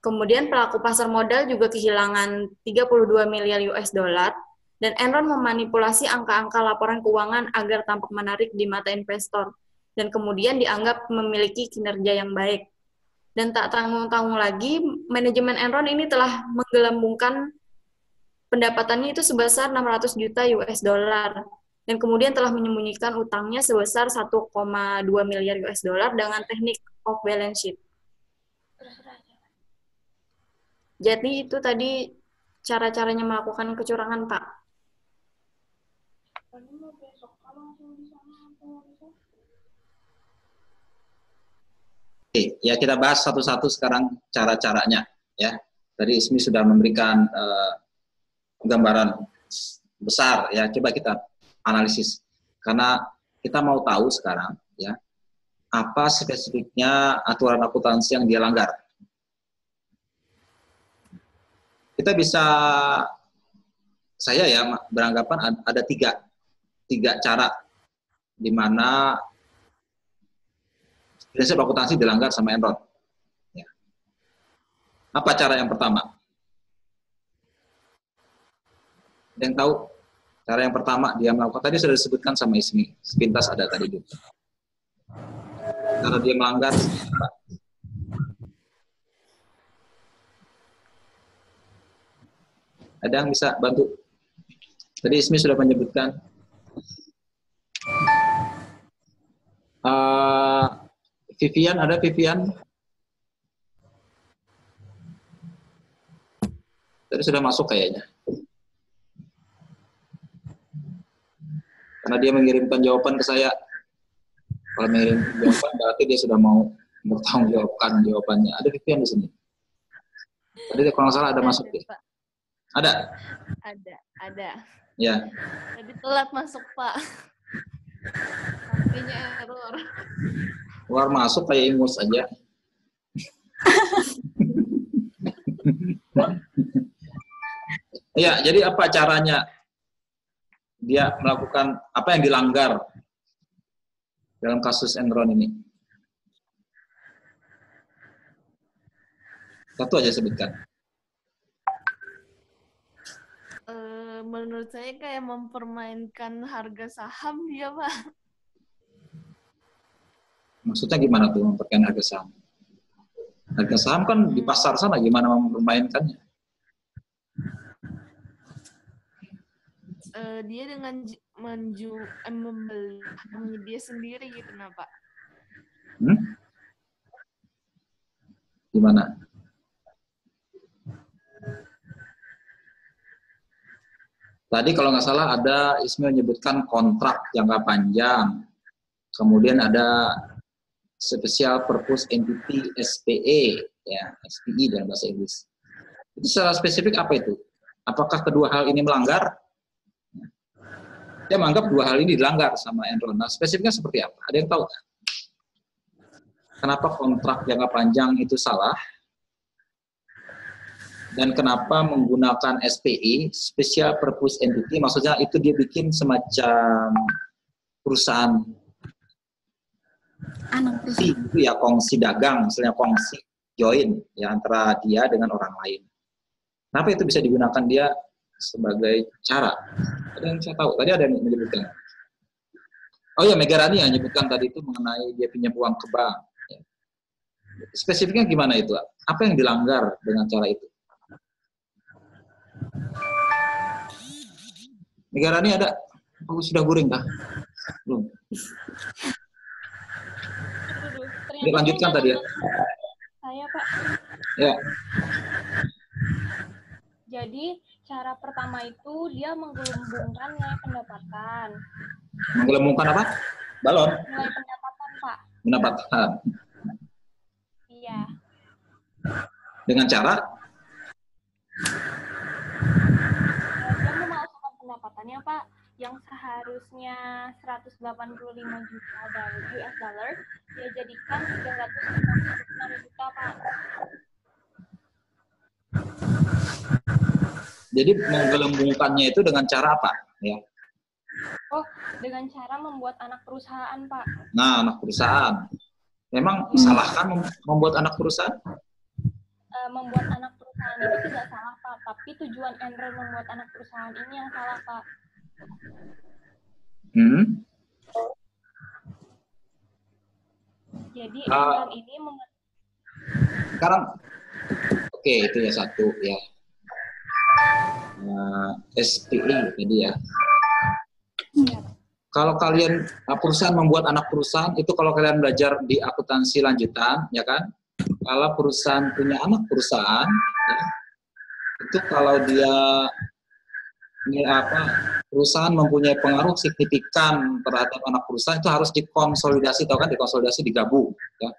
Kemudian pelaku pasar modal juga kehilangan 32 miliar US dollar dan Enron memanipulasi angka-angka laporan keuangan agar tampak menarik di mata investor, dan kemudian dianggap memiliki kinerja yang baik. Dan tak tanggung-tanggung lagi, manajemen Enron ini telah menggelembungkan pendapatannya itu sebesar 600 juta US dollar dan kemudian telah menyembunyikan utangnya sebesar 1,2 miliar US dollar dengan teknik off balance sheet. Jadi itu tadi cara-caranya melakukan kecurangan, Pak. Oke, ya kita bahas satu-satu sekarang cara-caranya ya. Tadi Ismi sudah memberikan uh, gambaran besar ya. Coba kita analisis karena kita mau tahu sekarang ya apa spesifiknya aturan akuntansi yang dia langgar. Kita bisa saya ya beranggapan ada tiga tiga cara di mana prinsip akuntansi dilanggar sama Enron. Ya. Apa cara yang pertama? Ada yang tahu? Cara yang pertama dia melakukan tadi sudah disebutkan sama Ismi, sepintas ada tadi juga. Cara dia melanggar Ada yang bisa bantu? Tadi Ismi sudah menyebutkan. Uh, Vivian, ada Vivian? Tadi sudah masuk kayaknya. Karena dia mengirimkan jawaban ke saya. Kalau mengirim jawaban berarti dia sudah mau bertanggung jawabkan jawabannya. Ada Vivian di sini. Tadi kalau nggak salah ada, masuk deh. Ada? Ada, ada. Ya. Tadi telat masuk, Pak. Artinya error keluar masuk kayak ingus aja. ya, jadi apa caranya dia melakukan apa yang dilanggar dalam kasus Enron ini? Satu aja sebutkan. Eh, menurut saya kayak mempermainkan harga saham dia, Pak. Maksudnya gimana tuh memperkaya harga saham? Harga saham kan di pasar sana gimana mempermainkannya? Uh, dia dengan menju eh, membeli dia sendiri gitu nah pak. Hmm? Gimana? Tadi kalau nggak salah ada Ismail menyebutkan kontrak jangka panjang. Kemudian ada Special Purpose Entity SPE ya SPE dalam bahasa Inggris. Itu secara spesifik apa itu? Apakah kedua hal ini melanggar? Dia menganggap dua hal ini dilanggar sama Enron. Nah spesifiknya seperti apa? Ada yang tahu kenapa kontrak jangka panjang itu salah dan kenapa menggunakan SPE Special Purpose Entity? Maksudnya itu dia bikin semacam perusahaan. Anak kongsi itu ya kongsi dagang misalnya kongsi join ya antara dia dengan orang lain. Kenapa itu bisa digunakan dia sebagai cara? Ada yang saya tahu tadi ada yang menyebutkan. Oh ya Megarani yang menyebutkan tadi itu mengenai dia pinjam uang ke bank. Ya. spesifiknya gimana itu? Apa yang dilanggar dengan cara itu Megarani ada aku sudah guring kah belum Dilanjutkan tadi ya. Saya, Pak. Ya. Jadi, cara pertama itu dia menggelembungkan nilai pendapatan. Menggelembungkan apa? Balon? Nilai pendapatan, Pak. Pendapatan. Iya. Dengan cara? Dia memalsukan pendapatannya, Pak yang seharusnya 185 juta dari US dollar dia jadikan 356 juta Pak. Jadi menggelembungkannya itu dengan cara apa? Ya. Oh, dengan cara membuat anak perusahaan, Pak. Nah, anak perusahaan. Memang hmm. salah kan membuat anak perusahaan? Uh, membuat anak perusahaan itu tidak salah, Pak. Tapi tujuan Enron membuat anak perusahaan ini yang salah, Pak. Hmm. Jadi uh, ini sekarang oke okay, itu ya satu ya uh, SPI tadi ya. ya. kalau kalian uh, perusahaan membuat anak perusahaan itu kalau kalian belajar di akuntansi lanjutan ya kan kalau perusahaan punya anak perusahaan ya, itu kalau dia ini apa perusahaan mempunyai pengaruh signifikan terhadap anak perusahaan itu harus dikonsolidasi tahu kan dikonsolidasi digabung ya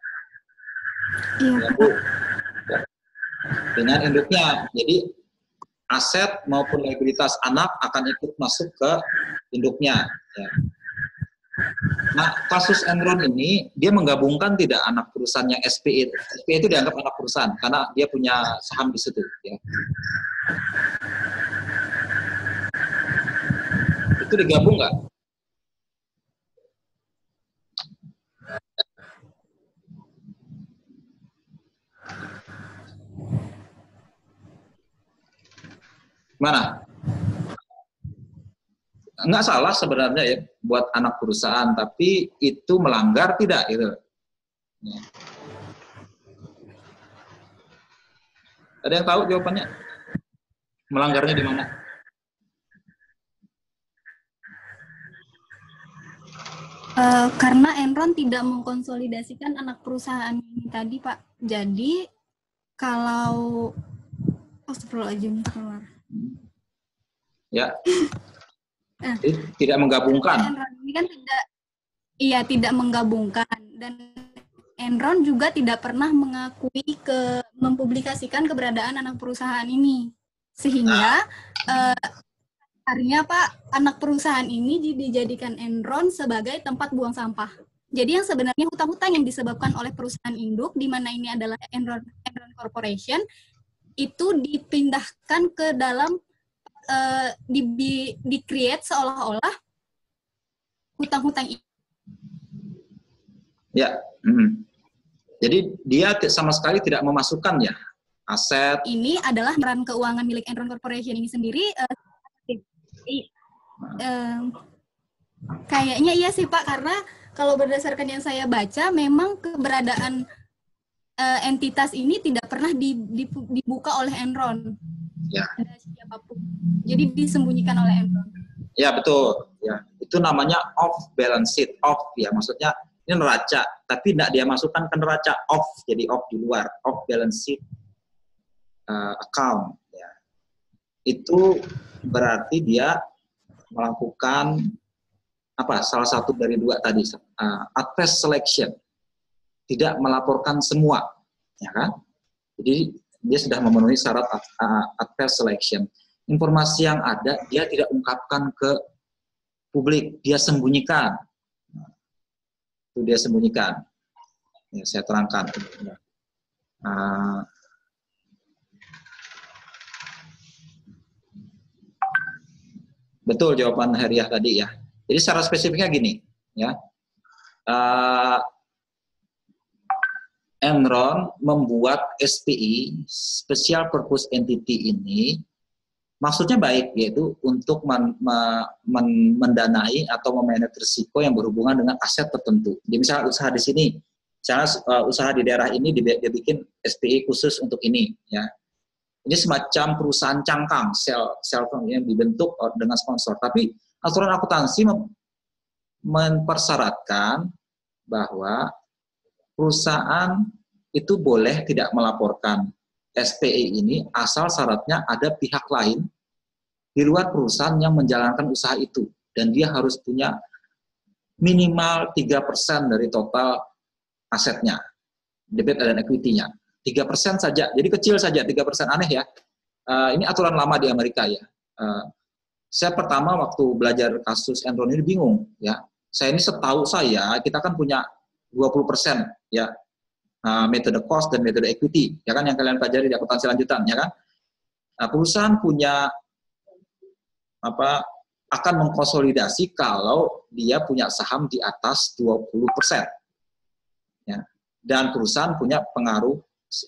Iya. digabung ya. dengan induknya jadi aset maupun liabilitas anak akan ikut masuk ke induknya ya. Nah, kasus Enron ini dia menggabungkan tidak anak perusahaan yang SPE. SPE itu dianggap anak perusahaan karena dia punya saham di situ. Ya. Itu digabung nggak? Mana? Nggak salah sebenarnya ya buat anak perusahaan, tapi itu melanggar tidak gitu. Ya. Ada yang tahu jawabannya? Melanggarnya di mana? Eh, karena Enron tidak mengkonsolidasikan anak perusahaan ini tadi, Pak. Jadi kalau Astagfirullahaladzim keluar. Ya. Jadi tidak menggabungkan. Enron ini kan tidak iya tidak menggabungkan dan Enron juga tidak pernah mengakui ke mempublikasikan keberadaan anak perusahaan ini sehingga eh, akhirnya Pak anak perusahaan ini di- dijadikan Enron sebagai tempat buang sampah. Jadi yang sebenarnya hutang-hutang yang disebabkan oleh perusahaan induk di mana ini adalah Enron Enron Corporation itu dipindahkan ke dalam eh, di, di, di create seolah-olah hutang-hutang Ya. mhm. Jadi dia sama sekali tidak memasukkan ya aset. ini adalah peran keuangan milik Enron Corporation ini sendiri i- em, kayaknya iya sih Pak karena kalau berdasarkan yang saya baca memang keberadaan eh, entitas ini tidak pernah di- di- dibuka oleh Enron. Ya. Ada siapa pun. Jadi disembunyikan oleh Enron. Ya betul. Ya itu namanya off balance sheet. Off ya maksudnya ini neraca, tapi tidak dia masukkan ke neraca off, jadi off di luar, off balance sheet uh, account. Ya. Itu berarti dia melakukan apa? Salah satu dari dua tadi, uh, adverse selection, tidak melaporkan semua, ya kan? Jadi dia sudah memenuhi syarat adverse selection. Informasi yang ada dia tidak ungkapkan ke publik, dia sembunyikan. Itu dia sembunyikan. Ya, saya terangkan. Uh, betul jawaban Heriah tadi ya. Jadi secara spesifiknya gini, ya. Uh, Enron membuat SPI (Special Purpose Entity) ini maksudnya baik yaitu untuk men, me- men- mendanai atau memanage risiko yang berhubungan dengan aset tertentu. Jadi misalnya usaha di sini, misalnya uh, usaha di daerah ini dia, dia bikin SPI khusus untuk ini, ya. Ini semacam perusahaan cangkang, sel sel yang dibentuk uh, dengan sponsor. Tapi aturan akuntansi mem- mempersyaratkan bahwa perusahaan itu boleh tidak melaporkan. SPI ini asal syaratnya ada pihak lain di luar perusahaan yang menjalankan usaha itu. Dan dia harus punya minimal 3% dari total asetnya debit dan equity-nya. 3% saja jadi kecil saja 3% aneh ya. Eh, ini aturan lama di Amerika ya. Eh, saya pertama waktu belajar kasus Enron ini bingung ya. Saya ini setahu saya kita kan punya 20% ya uh, metode cost dan metode equity, ya kan yang kalian pelajari di akuntansi lanjutan, ya kan? Nah, perusahaan punya apa akan mengkonsolidasi kalau dia punya saham di atas 20%. Ya. Dan perusahaan punya pengaruh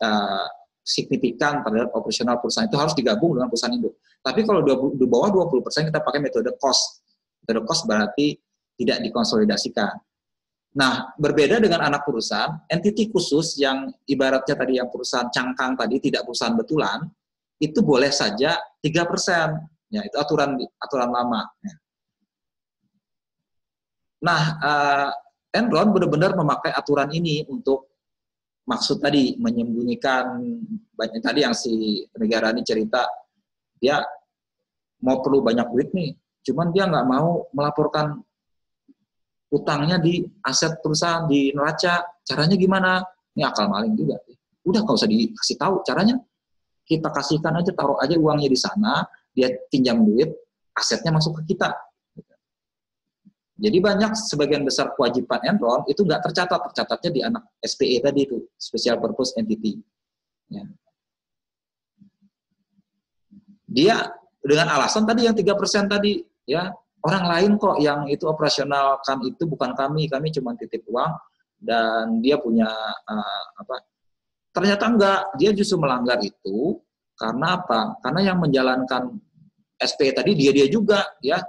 uh, signifikan terhadap operasional perusahaan itu harus digabung dengan perusahaan induk. Tapi kalau di- di bawah 20% kita pakai metode cost. Metode cost berarti tidak dikonsolidasikan. Nah, berbeda dengan anak perusahaan, entiti khusus yang ibaratnya tadi yang perusahaan cangkang tadi tidak perusahaan betulan, itu boleh saja 3%. Ya, itu aturan aturan lama. Ya. Nah, uh, Enron benar-benar memakai aturan ini untuk maksud tadi menyembunyikan banyak tadi yang si negara ini cerita dia mau perlu banyak duit nih, cuman dia nggak mau melaporkan utangnya di aset perusahaan di neraca. Caranya gimana? Ini akal maling juga. Udah nggak usah dikasih tahu caranya. Kita kasihkan aja, taruh aja uangnya di sana, dia pinjam duit, asetnya masuk ke kita. Jadi banyak sebagian besar kewajiban Enron itu nggak tercatat, tercatatnya di anak SPE tadi itu, Special Purpose Entity. Ya. Dia dengan alasan tadi yang tiga persen tadi, ya orang lain kok yang itu operasional kan itu bukan kami, kami cuma titip uang dan dia punya uh, apa? Ternyata enggak, dia justru melanggar itu karena apa? Karena yang menjalankan SPE tadi dia dia juga, ya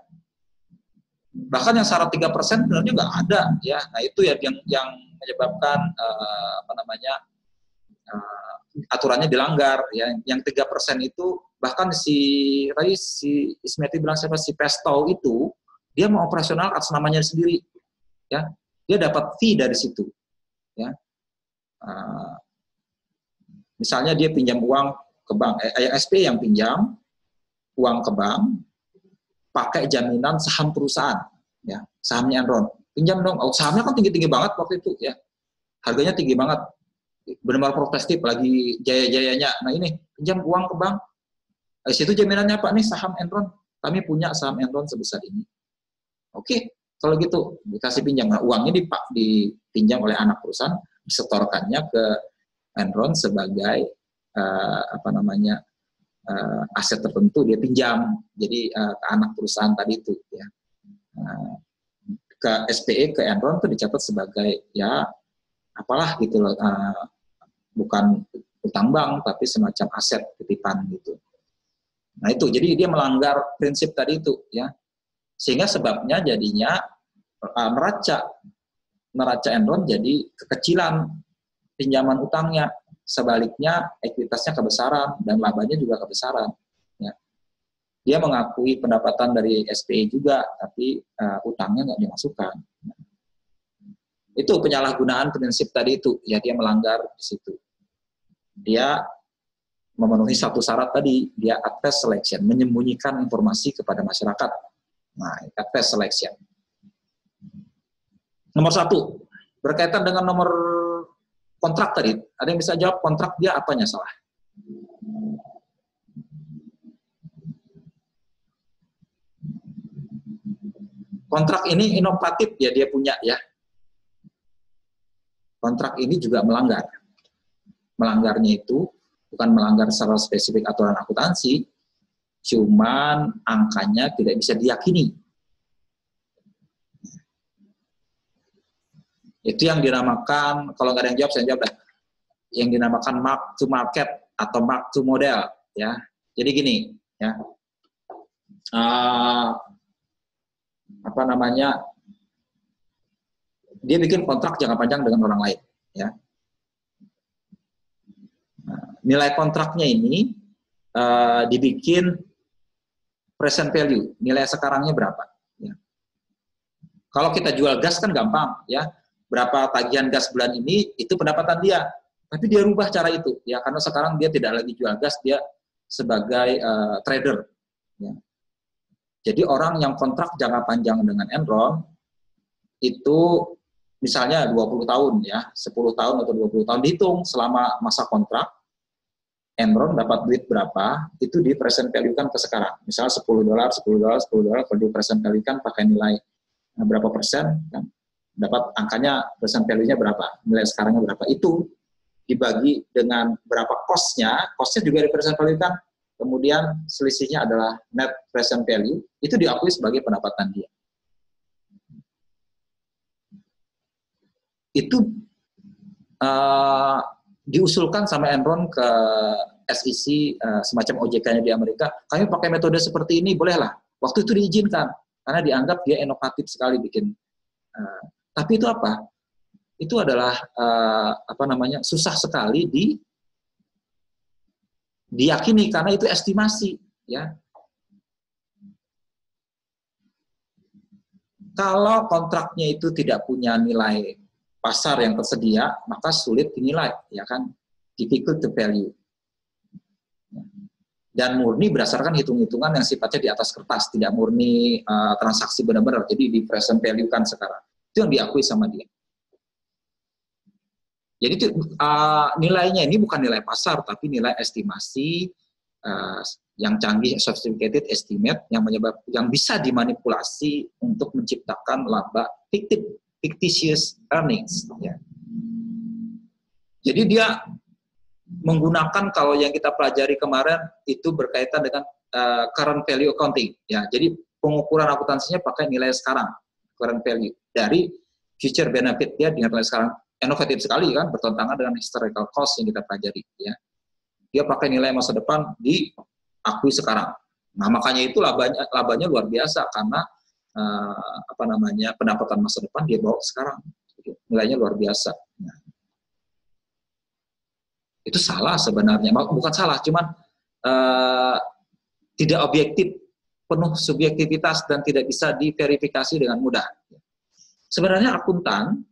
bahkan yang syarat tiga persen sebenarnya nggak ada ya nah itu ya yang yang menyebabkan uh, apa namanya uh, aturannya dilanggar ya. Yang tiga persen itu bahkan si tadi si Ismeti bilang siapa si Pesto itu dia mau operasional atas namanya sendiri ya. Dia dapat fee dari situ ya. Uh, misalnya dia pinjam uang ke bank eh, SP yang pinjam uang ke bank pakai jaminan saham perusahaan, ya sahamnya Enron. Pinjam dong, oh, sahamnya kan tinggi-tinggi banget waktu itu, ya. Harganya tinggi banget, benar-benar protestif lagi jaya-jayanya. Nah ini pinjam uang ke bank, di situ jaminannya pak nih saham Enron, kami punya saham Enron sebesar ini. Oke, kalau gitu dikasih pinjam, nah uangnya dipinjam oleh anak perusahaan, disetorkannya ke Enron sebagai uh, apa namanya uh, aset tertentu dia pinjam. Jadi uh, ke anak perusahaan tadi itu ya. Uh, ke SPE ke Enron itu dicatat sebagai ya apalah gitu loh uh, bukan utang bank tapi semacam aset titipan gitu nah itu jadi dia melanggar prinsip tadi itu ya sehingga sebabnya jadinya uh, neraca neraca Enron jadi kekecilan pinjaman utangnya Sebaliknya, ekuitasnya kebesaran dan labanya juga kebesaran. Ya. Dia mengakui pendapatan dari SPE juga, tapi uh, utangnya nggak dimasukkan. Itu penyalahgunaan prinsip tadi itu, ya dia melanggar di situ. Dia memenuhi satu syarat tadi, dia adverse selection, menyembunyikan informasi kepada masyarakat. Nah, adverse selection. Nomor satu, berkaitan dengan nomor kontrak tadi, ada yang bisa jawab kontrak dia apanya salah? Kontrak ini inovatif ya dia punya ya. Kontrak ini juga melanggar. Melanggarnya itu bukan melanggar secara spesifik aturan akuntansi, cuman angkanya tidak bisa diyakini. Itu yang dinamakan, kalau nggak ada yang jawab, saya jawab dah. Yang dinamakan mark to market atau mark to model. ya. Jadi gini, ya. Uh, apa namanya, dia bikin kontrak jangka panjang dengan orang lain. ya. Nilai kontraknya ini uh, dibikin present value, nilai sekarangnya berapa. Ya. Kalau kita jual gas kan gampang, ya berapa tagihan gas bulan ini itu pendapatan dia tapi dia rubah cara itu ya karena sekarang dia tidak lagi jual gas dia sebagai uh, trader ya. jadi orang yang kontrak jangka panjang dengan Enron itu misalnya 20 tahun ya 10 tahun atau 20 tahun dihitung selama masa kontrak Enron dapat duit berapa itu di present value kan ke sekarang misalnya 10 dolar 10 dolar 10 dolar kalau di present value kan pakai nilai nah, berapa persen kan dapat angkanya present value-nya berapa, nilai sekarangnya berapa. Itu dibagi dengan berapa cost-nya, cost-nya juga di present value kan, kemudian selisihnya adalah net present value, itu diakui sebagai pendapatan dia. Itu uh, diusulkan sama Enron ke SEC uh, semacam OJK-nya di Amerika, kami pakai metode seperti ini, bolehlah. Waktu itu diizinkan, karena dianggap dia inovatif sekali bikin uh, tapi itu apa? Itu adalah uh, apa namanya susah sekali di diyakini karena itu estimasi, ya. Kalau kontraknya itu tidak punya nilai pasar yang tersedia, maka sulit dinilai, ya kan? Difficult to value. Dan murni berdasarkan hitung-hitungan yang sifatnya di atas kertas, tidak murni uh, transaksi benar-benar, jadi di present value kan sekarang. Itu yang diakui sama dia. Jadi uh, nilainya ini bukan nilai pasar, tapi nilai estimasi uh, yang canggih, sophisticated estimate yang menyebab yang bisa dimanipulasi untuk menciptakan laba fiktif, fictitious earnings. Ya. Jadi dia menggunakan kalau yang kita pelajari kemarin itu berkaitan dengan uh, current value accounting ya. Jadi pengukuran akuntansinya pakai nilai sekarang current value dari future benefit dia dengan nilai sekarang inovatif sekali kan bertentangan dengan historical cost yang kita pelajari ya. Dia pakai nilai masa depan diakui sekarang. Nah, makanya itu labanya labanya luar biasa karena uh, apa namanya pendapatan masa depan dia bawa sekarang. Nilainya luar biasa. Nah, itu salah sebenarnya. Bukan salah cuman uh, tidak objektif penuh subjektivitas dan tidak bisa diverifikasi dengan mudah. Sebenarnya akuntan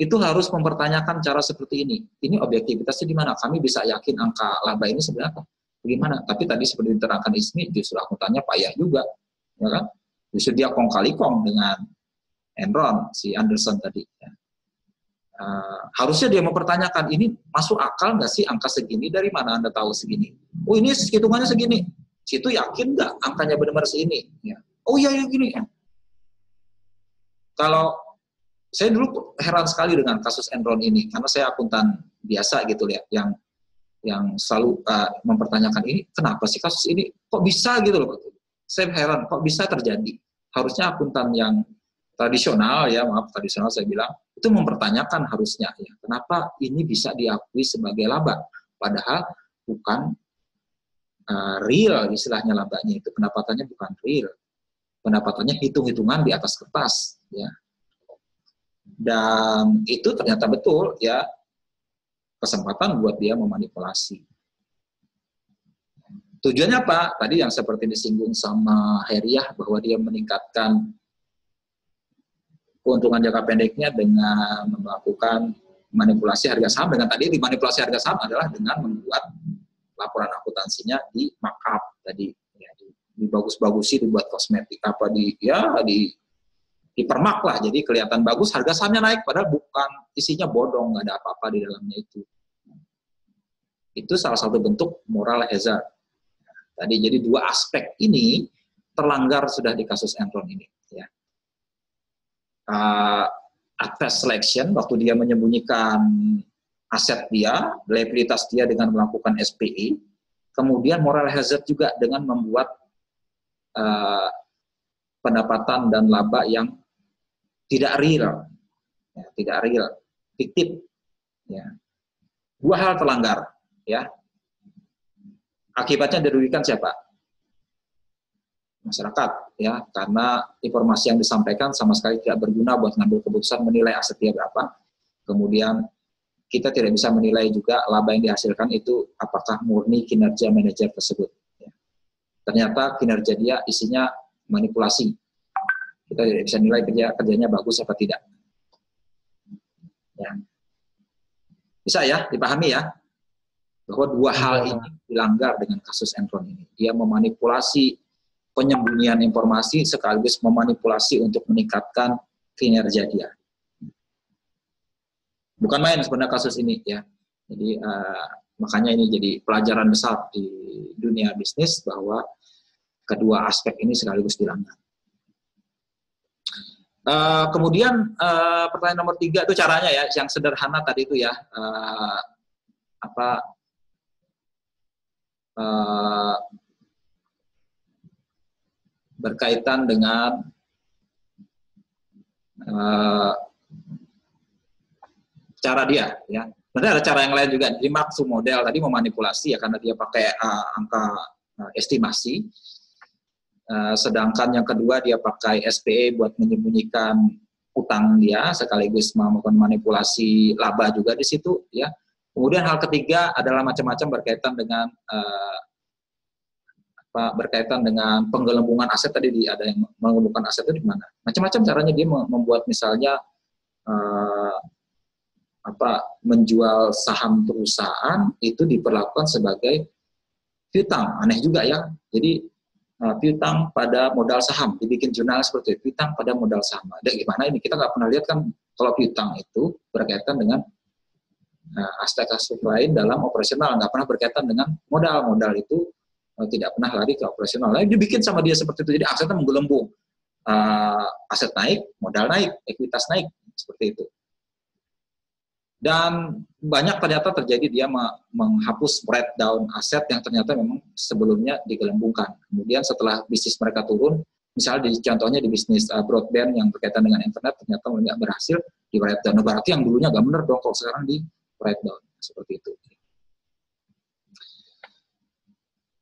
itu harus mempertanyakan cara seperti ini. Ini objektivitasnya di mana? Kami bisa yakin angka laba ini sebenarnya bagaimana? Tapi tadi seperti diterangkan Ismi justru akuntannya payah juga. Ya kan justru dia kong kali kong dengan Enron si Anderson tadi ya Uh, harusnya dia mempertanyakan ini masuk akal nggak sih angka segini dari mana anda tahu segini? Oh ini hitungannya segini. Situ yakin nggak angkanya benar-benar segini? Ya. Oh iya ya gini. Kalau saya dulu heran sekali dengan kasus Enron ini karena saya akuntan biasa gitu ya yang yang selalu uh, mempertanyakan ini kenapa sih kasus ini kok bisa gitu loh saya heran kok bisa terjadi? Harusnya akuntan yang tradisional ya maaf tradisional saya bilang itu mempertanyakan harusnya ya kenapa ini bisa diakui sebagai laba? Padahal bukan uh, real istilahnya labanya itu pendapatannya bukan real. Pendapatannya hitung-hitungan di atas kertas ya. Dan itu ternyata betul ya. Kesempatan buat dia memanipulasi tujuannya apa? Tadi yang seperti disinggung sama Heriah bahwa dia meningkatkan keuntungan jangka pendeknya dengan melakukan manipulasi harga saham. Dengan tadi dimanipulasi harga saham adalah dengan membuat laporan akuntansinya di markup tadi. Ya, di, dibagus-bagusi dibuat kosmetik apa di ya di dipermak lah. Jadi kelihatan bagus harga sahamnya naik padahal bukan isinya bodong nggak ada apa-apa di dalamnya itu. Itu salah satu bentuk moral hazard tadi jadi dua aspek ini terlanggar sudah di kasus Enron ini ya uh, atas selection waktu dia menyembunyikan aset dia, liabilitas dia dengan melakukan SPE, kemudian moral hazard juga dengan membuat uh, pendapatan dan laba yang tidak real, ya, tidak real, fiktif. Ya. Dua hal terlanggar, ya. Akibatnya dirugikan siapa? masyarakat ya. Karena informasi yang disampaikan sama sekali tidak berguna buat ngambil keputusan menilai aset dia berapa. Kemudian kita tidak bisa menilai juga laba yang dihasilkan itu apakah murni kinerja manajer tersebut ya. ternyata kinerja dia isinya manipulasi. Kita tidak bisa nilai kerja kerjanya bagus apa tidak. Ya. Bisa ya dipahami ya bahwa dua hal iya. ini dilanggar dengan kasus Enron ini dia memanipulasi penyembunyian informasi sekaligus memanipulasi untuk meningkatkan kinerja dia. Bukan main sebenarnya kasus ini ya. Jadi uh, makanya ini jadi pelajaran besar di dunia bisnis bahwa kedua aspek ini sekaligus dilanggar. Uh, kemudian uh, pertanyaan nomor tiga itu caranya ya, yang sederhana tadi itu ya uh, apa uh, berkaitan dengan uh, cara dia ya. Sebenarnya ada cara yang lain juga. Jadi maksud model tadi memanipulasi ya karena dia pakai uh, angka uh, estimasi. Uh, sedangkan yang kedua dia pakai SPE buat menyembunyikan utang dia sekaligus melakukan manipulasi laba juga di situ ya kemudian hal ketiga adalah macam-macam berkaitan dengan uh, Pak berkaitan dengan penggelembungan aset tadi di ada yang menggelembungkan aset itu di mana? Macam-macam caranya dia mem- membuat misalnya eh, apa menjual saham perusahaan itu diperlakukan sebagai piutang. Aneh juga ya. Jadi eh, piutang pada modal saham dibikin jurnal seperti itu, piutang pada modal saham. Ada gimana ini kita nggak pernah lihat kan kalau piutang itu berkaitan dengan aspek-aspek lain dalam operasional nggak pernah berkaitan dengan modal modal itu eh, tidak pernah lari ke operasional. Lalu dibikin sama dia seperti itu. Jadi asetnya menggelembung. Eh, aset naik, modal naik, ekuitas naik, seperti itu. Dan banyak ternyata terjadi dia me- menghapus breakdown aset yang ternyata memang sebelumnya digelembungkan. Kemudian setelah bisnis mereka turun, misalnya di contohnya di bisnis uh, broadband yang berkaitan dengan internet ternyata nggak berhasil di breakdown. Nah, berarti yang dulunya nggak benar dong kalau sekarang di breakdown seperti itu.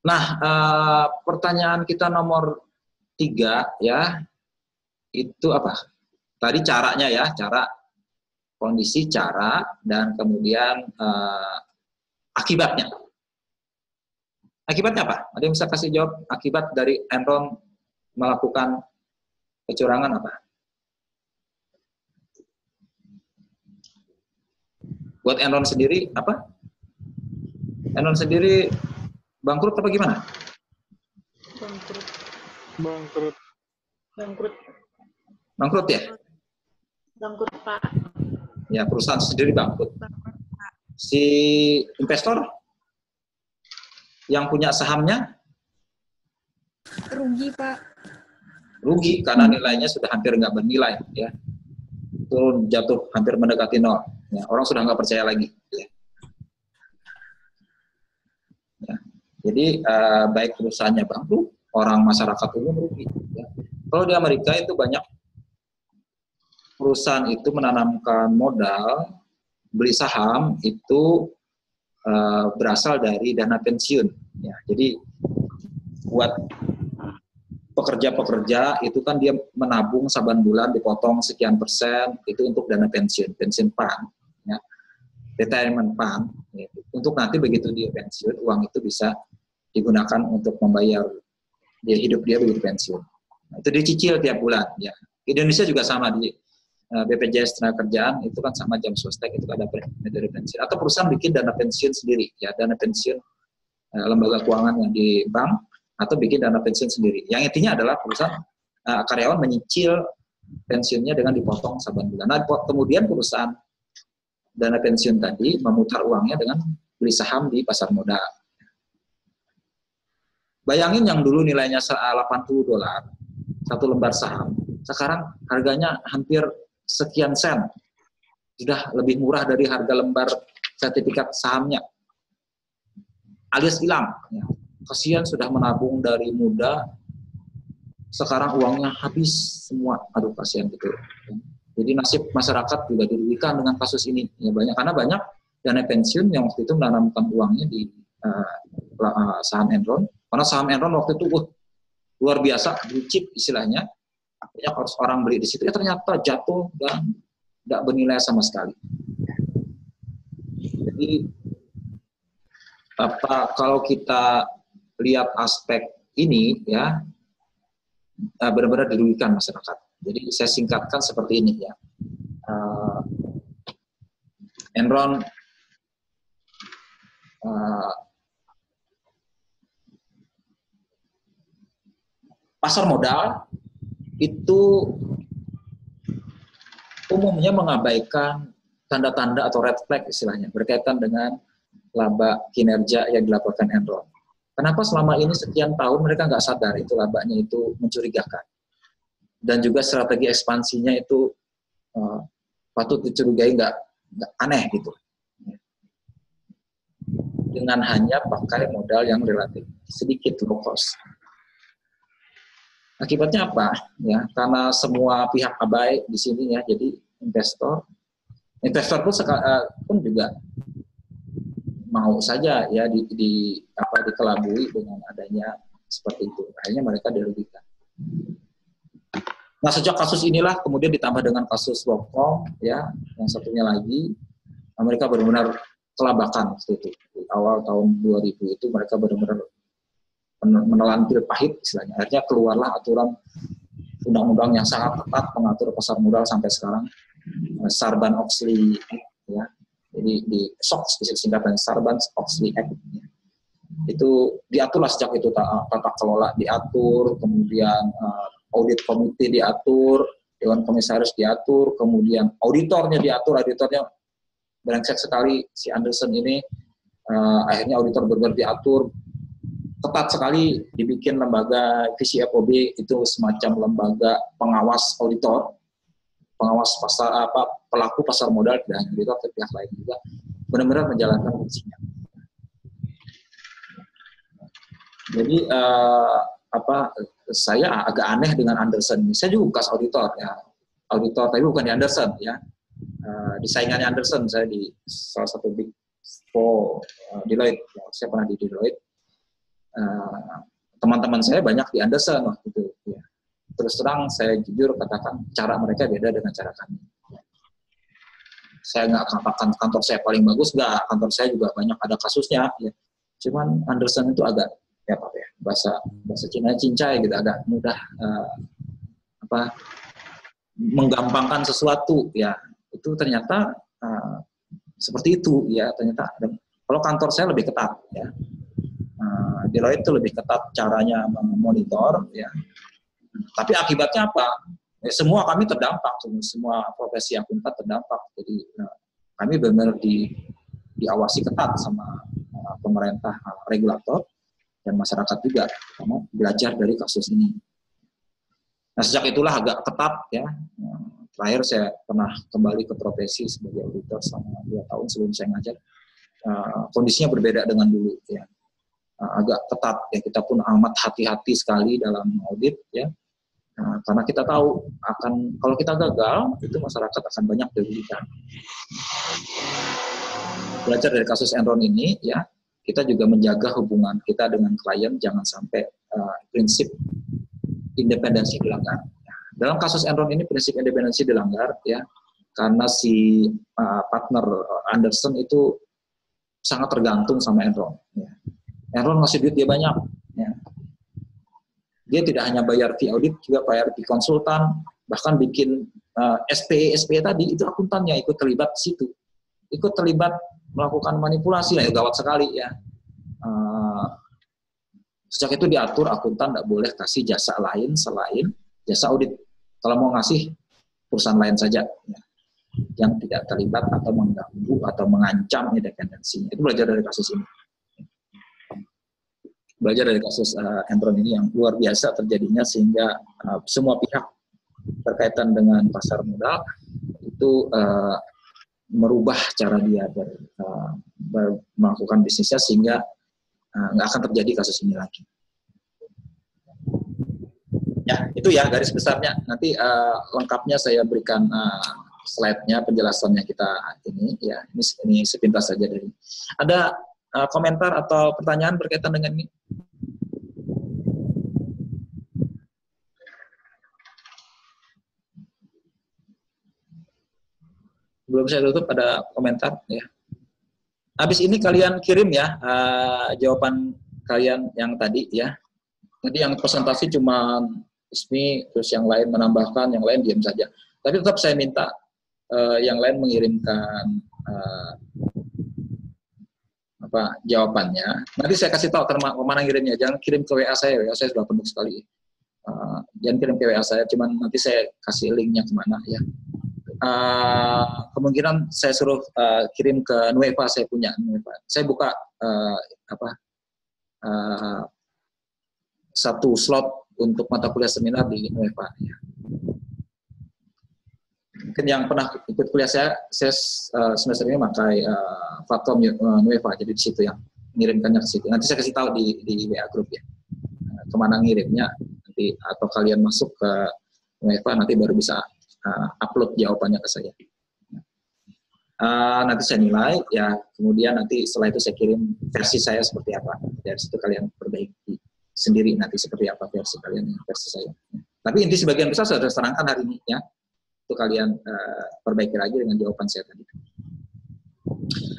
Nah, eh, pertanyaan kita nomor tiga ya itu apa? Tadi caranya ya, cara kondisi, cara dan kemudian eh, akibatnya. Akibatnya apa? Ada yang bisa kasih jawab akibat dari Enron melakukan kecurangan apa? Buat Enron sendiri apa? Enron sendiri bangkrut apa gimana? Bangkrut. Bangkrut. Bangkrut. Bangkrut ya? Bangkrut, Pak. Ya, perusahaan sendiri bangkrut. Si investor yang punya sahamnya Rugi, Pak. rugi karena nilainya sudah hampir nggak bernilai ya turun jatuh hampir mendekati nol ya, orang sudah nggak percaya lagi ya. Ya. jadi eh, baik perusahaannya bangkrut orang masyarakat umum rugi ya. kalau di Amerika itu banyak perusahaan itu menanamkan modal beli saham itu eh, berasal dari dana pensiun ya jadi buat pekerja-pekerja itu kan dia menabung saban bulan dipotong sekian persen itu untuk dana pensiun pensiun ya retirement fund ya. untuk nanti begitu dia pensiun uang itu bisa digunakan untuk membayar dia hidup dia begitu pensiun Nah, itu dicicil tiap bulan ya Indonesia juga sama di eh, BPJS tenaga kerjaan itu kan sama jam swasta itu ada metode pensiun atau perusahaan bikin dana pensiun sendiri ya dana pensiun eh, lembaga keuangan yang di bank atau bikin dana pensiun sendiri. Yang intinya adalah perusahaan uh, karyawan menyicil pensiunnya dengan dipotong saban bulan. Nah, kemudian perusahaan dana pensiun tadi memutar uangnya dengan beli saham di pasar modal. Bayangin yang dulu nilainya se- 80 dolar satu lembar saham, sekarang harganya hampir sekian sen. Sudah lebih murah dari harga lembar sertifikat sahamnya. Alias hilang. Ya kasihan sudah menabung dari muda, sekarang uangnya habis semua. Aduh kasihan gitu. Jadi nasib masyarakat juga dirugikan dengan kasus ini. Ya banyak karena banyak dana pensiun yang waktu itu menanamkan uangnya di uh, saham Enron. Karena saham Enron waktu itu uh, luar biasa, blue chip istilahnya. Banyak orang beli di situ. Ya ternyata jatuh dan tidak bernilai sama sekali. Jadi apa kalau kita lihat aspek ini ya uh, benar-benar dirugikan masyarakat. Jadi saya singkatkan seperti ini ya. Uh, Enron uh, pasar modal itu umumnya mengabaikan tanda-tanda atau red flag istilahnya berkaitan dengan laba kinerja yang dilaporkan Enron. Kenapa selama ini sekian tahun mereka nggak sadar itu labanya itu mencurigakan. Dan juga strategi ekspansinya itu uh, patut dicurigai nggak aneh gitu. Dengan hanya pakai modal yang relatif sedikit low cost. Akibatnya apa? Ya, karena semua pihak abai di sini ya, jadi investor, investor pun, uh, pun juga mau saja ya di, di apa dikelabui dengan adanya seperti itu. Akhirnya mereka dirugikan. Nah sejak kasus inilah kemudian ditambah dengan kasus Wokong ya yang satunya lagi mereka benar-benar kelabakan itu. Di awal tahun 2000 itu mereka benar-benar menelan pil pahit istilahnya. Akhirnya keluarlah aturan undang-undang yang sangat ketat mengatur pasar modal sampai sekarang eh, Sarban Oxley ya. Jadi di SOX singkatan Sarban Oxley Act. Ya. Itu diaturlah sejak itu tata kelola diatur, kemudian uh, audit komite diatur, dewan komisaris diatur, kemudian auditornya diatur, auditornya brengsek sekali si Anderson ini. Uh, akhirnya auditor benar diatur. Ketat sekali dibikin lembaga VCFOB itu semacam lembaga pengawas auditor pengawas pasar apa pelaku pasar modal dan auditor tapi pihak lain juga benar-benar menjalankan fungsinya. Jadi uh, apa saya agak aneh dengan Anderson. Saya juga bekas auditor ya, auditor tapi bukan di Anderson ya. Uh, di Anderson saya di salah satu big four uh, Deloitte. Ya, saya pernah di Deloitte. Uh, teman-teman saya banyak di Anderson waktu itu. Ya. Terus terang saya jujur katakan cara mereka beda dengan cara kami. Saya nggak katakan kantor saya paling bagus, nggak. Kantor saya juga banyak ada kasusnya. Ya. Cuman Anderson itu agak ya Pak ya. Bahasa bahasa Cina cincai gitu agak mudah uh, apa menggampangkan sesuatu. Ya itu ternyata uh, seperti itu. Ya ternyata ada, kalau kantor saya lebih ketat ya. Uh, Deloitte itu lebih ketat caranya memonitor ya. Tapi akibatnya apa? Ya, semua kami terdampak semua profesi akuntan terdampak. Jadi uh, kami benar-benar di diawasi ketat sama uh, pemerintah uh, regulator dan masyarakat juga karena belajar dari kasus ini. Nah sejak itulah agak ketat ya. Terakhir saya pernah kembali ke profesi sebagai auditor selama dua tahun sebelum saya ngajar. Uh, kondisinya berbeda dengan dulu ya. Uh, agak ketat ya kita pun amat hati-hati sekali dalam audit ya. Nah, karena kita tahu akan kalau kita gagal itu masyarakat akan banyak dirugikan. Belajar dari kasus Enron ini ya, kita juga menjaga hubungan kita dengan klien jangan sampai uh, prinsip independensi dilanggar. Dalam kasus Enron ini prinsip independensi dilanggar ya karena si uh, partner Anderson itu sangat tergantung sama Enron. Ya. Enron ngasih duit dia banyak. Ya. Dia tidak hanya bayar fee audit, juga bayar fee konsultan, bahkan bikin uh, SPE SPE tadi itu akuntannya ikut terlibat di situ, ikut terlibat melakukan manipulasi lah ya gawat sekali ya. Uh, sejak itu diatur akuntan tidak boleh kasih jasa lain selain jasa audit. Kalau mau ngasih perusahaan lain saja ya, yang tidak terlibat atau mengganggu atau mengancam independensinya. Itu belajar dari kasus ini. Belajar dari kasus uh, Enron ini yang luar biasa terjadinya sehingga uh, semua pihak berkaitan dengan pasar modal itu uh, merubah cara dia ber, uh, ber, melakukan bisnisnya sehingga uh, nggak akan terjadi kasus ini lagi. Ya, itu ya garis besarnya. Nanti uh, lengkapnya saya berikan uh, slide-nya penjelasannya kita ini ya. Ini ini sepintas saja dari. Ada uh, komentar atau pertanyaan berkaitan dengan ini? Belum saya tutup ada komentar ya. Habis ini kalian kirim ya uh, jawaban kalian yang tadi ya. Jadi yang presentasi cuma Ismi, terus yang lain menambahkan, yang lain diam saja. Tapi tetap saya minta uh, yang lain mengirimkan uh, apa jawabannya. Nanti saya kasih tahu terma mana ngirimnya. Jangan kirim ke WA saya, WA saya sudah penuh sekali. Uh, jangan kirim ke WA saya, cuman nanti saya kasih linknya ke mana ya uh, kemungkinan saya suruh uh, kirim ke Nueva saya punya Nueva. Saya buka uh, apa uh, satu slot untuk mata kuliah seminar di Nueva. Ya. Mungkin yang pernah ikut kuliah saya, saya uh, semester ini pakai uh, platform Nueva, jadi di situ yang mengirimkannya ke situ. Nanti saya kasih tahu di, di WA grup ya, ke mana ngirimnya nanti atau kalian masuk ke Nueva nanti baru bisa uh, upload jawabannya ke saya. Uh, nanti saya nilai, ya kemudian nanti setelah itu saya kirim versi saya seperti apa. Dari situ kalian perbaiki sendiri nanti seperti apa versi kalian, versi saya. Tapi inti sebagian besar sudah terangkan hari ini ya. Itu kalian uh, perbaiki lagi dengan jawaban saya tadi.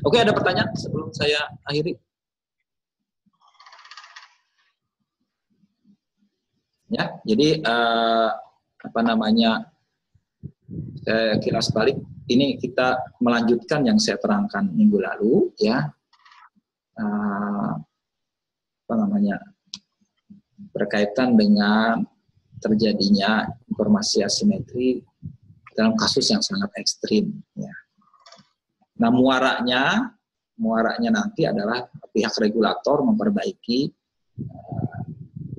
Oke, ada pertanyaan sebelum saya akhiri? Ya, jadi eh, apa namanya? Saya kira sebalik ini kita melanjutkan yang saya terangkan minggu lalu ya. Eh, apa namanya? berkaitan dengan terjadinya informasi asimetri dalam kasus yang sangat ekstrim ya. Nah, muaranya muaranya nanti adalah pihak regulator memperbaiki eh,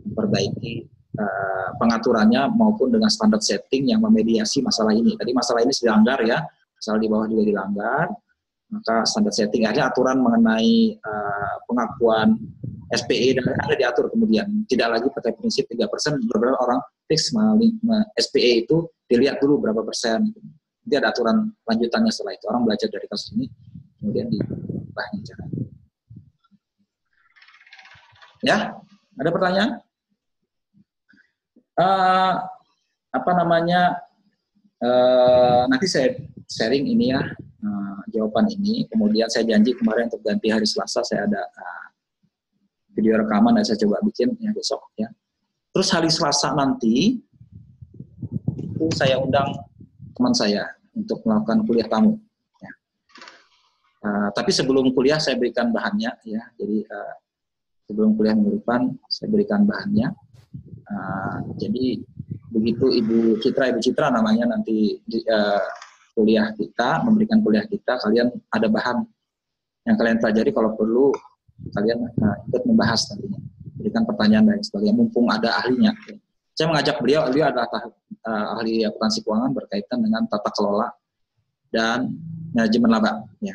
memperbaiki eh, pengaturannya maupun dengan standar setting yang memediasi masalah ini. Tadi masalah ini dilanggar ya, masalah di bawah juga dilanggar, maka standar setting. Ada aturan mengenai uh, pengakuan SPE dan ada diatur kemudian. Tidak lagi pakai prinsip 3% beberapa orang fix SPE itu dilihat dulu berapa persen. Nanti ada aturan lanjutannya setelah itu. Orang belajar dari kasus ini kemudian diubahnya cara. Ya ada pertanyaan uh, apa namanya uh, nanti saya sharing ini ya uh, jawaban ini. Kemudian saya janji kemarin untuk ganti hari Selasa saya ada uh, video rekaman dan saya coba bikin ya besok ya. Terus hari Selasa nanti itu saya undang teman saya untuk melakukan kuliah tamu. Ya. Uh, tapi sebelum kuliah saya berikan bahannya ya. Jadi uh, sebelum kuliah minggu depan saya berikan bahannya. Uh, jadi begitu Ibu Citra, Ibu Citra namanya nanti uh, kuliah kita, memberikan kuliah kita, kalian ada bahan yang kalian pelajari kalau perlu kalian uh, ikut membahas nantinya, berikan pertanyaan dan sebagainya, mumpung ada ahlinya. Saya mengajak beliau, beliau adalah uh, ahli akuntansi keuangan berkaitan dengan tata kelola dan manajemen laba. Ya.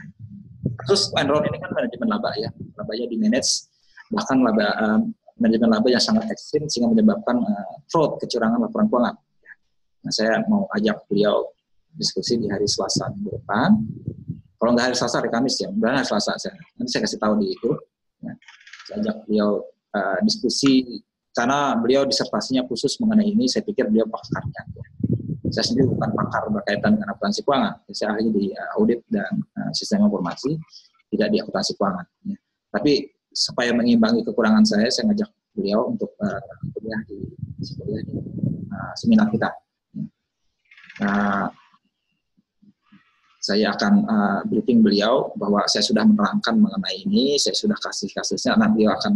Terus Enron ini kan manajemen laba ya, labanya di manage, bahkan laba uh, manajemen laba yang sangat ekstrim sehingga menyebabkan uh, fraud, kecurangan laporan keuangan. Nah, saya mau ajak beliau diskusi di hari Selasa minggu depan. Kalau nggak hari Selasa, hari Kamis ya. Mudah hari Selasa saya. Nanti saya kasih tahu di itu. Ya. Saya ajak beliau uh, diskusi karena beliau disertasinya khusus mengenai ini. Saya pikir beliau pakarnya. Ya. Saya sendiri bukan pakar berkaitan dengan akuntansi keuangan. Saya ahli di uh, audit dan sistem informasi, tidak di akuntansi keuangan. Ya. Tapi supaya mengimbangi kekurangan saya, saya ngajak beliau untuk uh, kuliah di, kuliah di uh, seminar kita. Nah, saya akan uh, briefing beliau bahwa saya sudah menerangkan mengenai ini, saya sudah kasih kasusnya, nanti beliau akan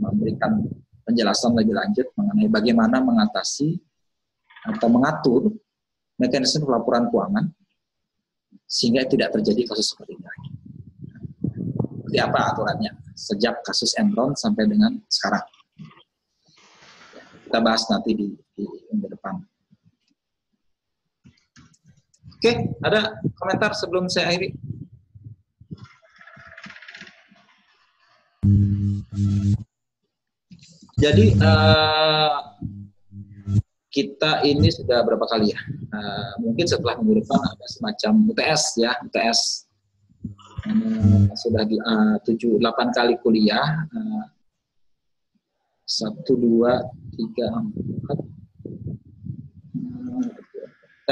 memberikan penjelasan lebih lanjut mengenai bagaimana mengatasi atau mengatur mekanisme pelaporan keuangan sehingga tidak terjadi kasus seperti ini. Seperti apa aturannya sejak kasus Enron sampai dengan sekarang. Kita bahas nanti di, di minggu depan. Oke, ada komentar sebelum saya akhiri? Jadi uh, kita ini sudah berapa kali ya? Uh, mungkin setelah minggu depan ada semacam UTS ya, UTS uh, sudah di tujuh delapan kali kuliah. Satu, dua, tiga, empat,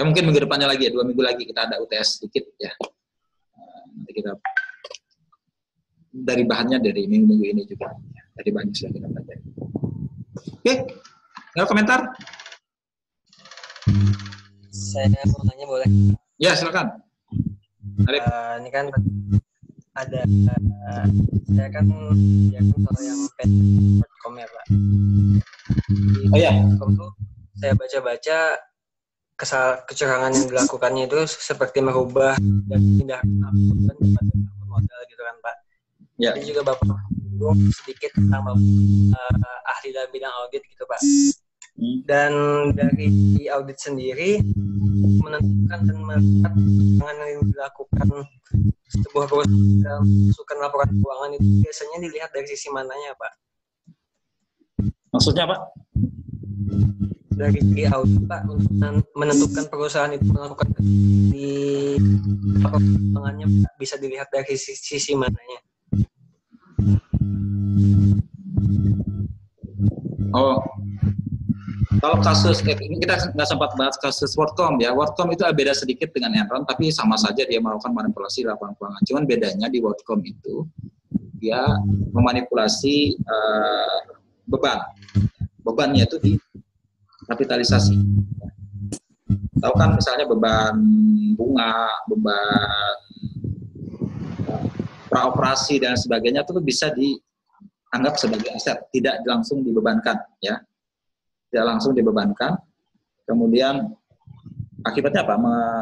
Eh, mungkin minggu depannya lagi ya, dua minggu lagi kita ada UTS sedikit ya. Eh, nanti kita dari bahannya dari minggu-minggu ini juga. Dari bahannya sudah kita pelajari. Oke, ada komentar? Saya mau tanya boleh? Ya, silakan. Uh, ini kan ada uh, saya kan ya kan kalau yang pet.com ya pak. Di oh ya. saya baca-baca kesal kecurangan yang dilakukannya itu seperti merubah dan pindah akun modal gitu kan Pak. Ya. Jadi juga Bapak sedikit tentang uh, ahli dalam bidang audit gitu Pak. Dan dari audit sendiri menentukan dan melihat kecurangan yang dilakukan sebuah perusahaan masukan laporan keuangan itu biasanya dilihat dari sisi mananya Pak? Maksudnya Pak? dari segi audit Pak untuk menentukan perusahaan itu melakukan di perkembangannya bisa dilihat dari sisi, sisi mananya? Oh, kalau kasus eh, ini kita nggak sempat bahas kasus WorldCom ya. WorldCom itu beda sedikit dengan Enron, tapi sama saja dia melakukan manipulasi laporan keuangan. Cuman bedanya di WorldCom itu dia memanipulasi uh, beban bebannya itu di kapitalisasi. Tahu kan misalnya beban bunga, beban eh, praoperasi dan sebagainya itu bisa dianggap sebagai aset, tidak langsung dibebankan ya. Tidak langsung dibebankan. Kemudian akibatnya apa?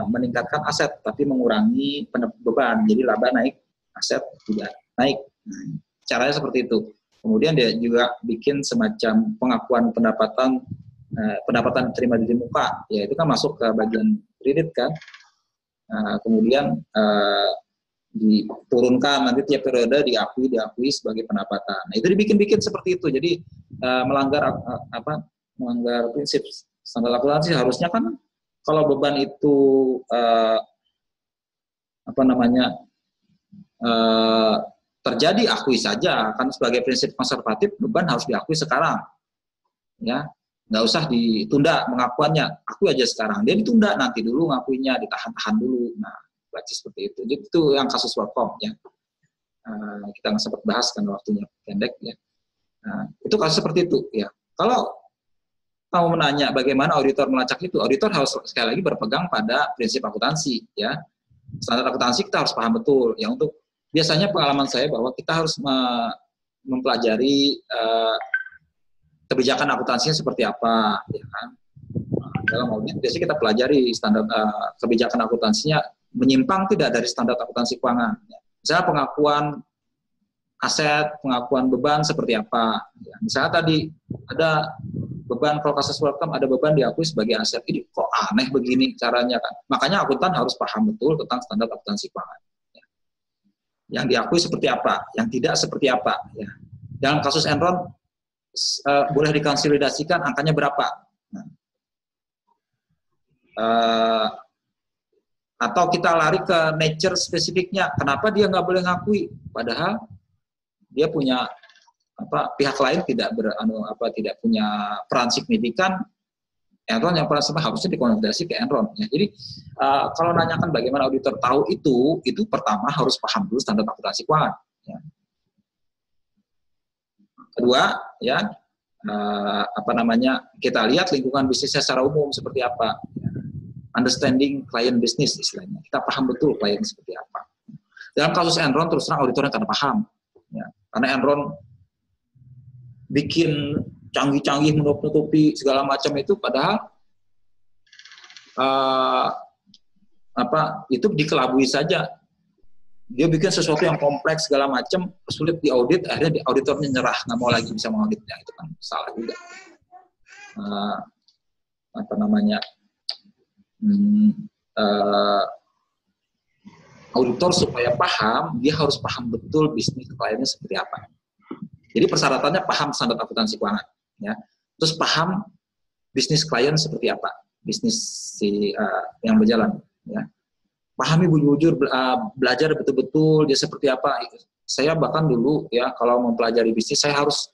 Meningkatkan aset tapi mengurangi beban. Jadi laba naik, aset tidak naik. Nah, caranya seperti itu. Kemudian dia juga bikin semacam pengakuan pendapatan eh, pendapatan terima di muka, ya itu kan masuk ke bagian kredit kan. Nah, kemudian eh, diturunkan nanti tiap periode diakui diakui sebagai pendapatan. Nah, itu dibikin-bikin seperti itu. Jadi eh, melanggar eh, apa? Melanggar prinsip standar akuntansi harusnya kan kalau beban itu eh, apa namanya eh, terjadi akui saja. Kan sebagai prinsip konservatif beban harus diakui sekarang. Ya nggak usah ditunda pengakuannya. Akui aja sekarang. Dia ditunda nanti dulu ngakuinya ditahan-tahan dulu. Nah baca seperti itu. Jadi itu yang kasus Welcome ya. Uh, kita nggak sempat bahas kan waktunya pendek ya. Nah, itu kasus seperti itu ya. Kalau kamu menanya bagaimana auditor melacak itu auditor harus sekali lagi berpegang pada prinsip akuntansi ya standar akuntansi kita harus paham betul ya untuk biasanya pengalaman saya bahwa kita harus mempelajari uh, kebijakan akuntansinya seperti apa, ya kan? Nah, dalam audit biasanya kita pelajari standar uh, kebijakan akuntansinya menyimpang tidak dari standar akuntansi keuangan. Ya. Misalnya pengakuan aset, pengakuan beban seperti apa. Ya. Misalnya tadi ada beban kalau kasus welcome ada beban diakui sebagai aset. Ini kok aneh begini caranya kan. Makanya akuntan harus paham betul tentang standar akuntansi keuangan yang diakui seperti apa, yang tidak seperti apa. Ya. Dalam kasus Enron uh, boleh dikonsolidasikan angkanya berapa. Nah. Uh, atau kita lari ke nature spesifiknya, kenapa dia nggak boleh ngakui, padahal dia punya apa pihak lain tidak ber, anu, apa tidak punya peran signifikan Enron yang pernah sama harusnya dikonsolidasi ke Enron. Ya. Jadi uh, kalau nanyakan bagaimana auditor tahu itu, itu pertama harus paham dulu standar akuntansi keuangan. Ya. Kedua, ya uh, apa namanya kita lihat lingkungan bisnisnya secara umum seperti apa. Ya. Understanding client business istilahnya. Kita paham betul klien seperti apa. Dalam kasus Enron terus terang auditornya karena paham. Ya. Karena Enron bikin canggih-canggih menutupi segala macam itu padahal uh, apa itu dikelabui saja. Dia bikin sesuatu yang kompleks segala macam sulit diaudit akhirnya di auditornya nyerah nggak mau lagi bisa mengauditnya itu kan salah juga. Uh, apa namanya hmm, uh, auditor supaya paham dia harus paham betul bisnis kliennya seperti apa jadi persyaratannya paham standar akuntansi keuangan ya. Terus paham bisnis klien seperti apa bisnis si uh, yang berjalan ya. Pahami bujur uh, belajar betul-betul dia seperti apa. Saya bahkan dulu ya kalau mempelajari bisnis saya harus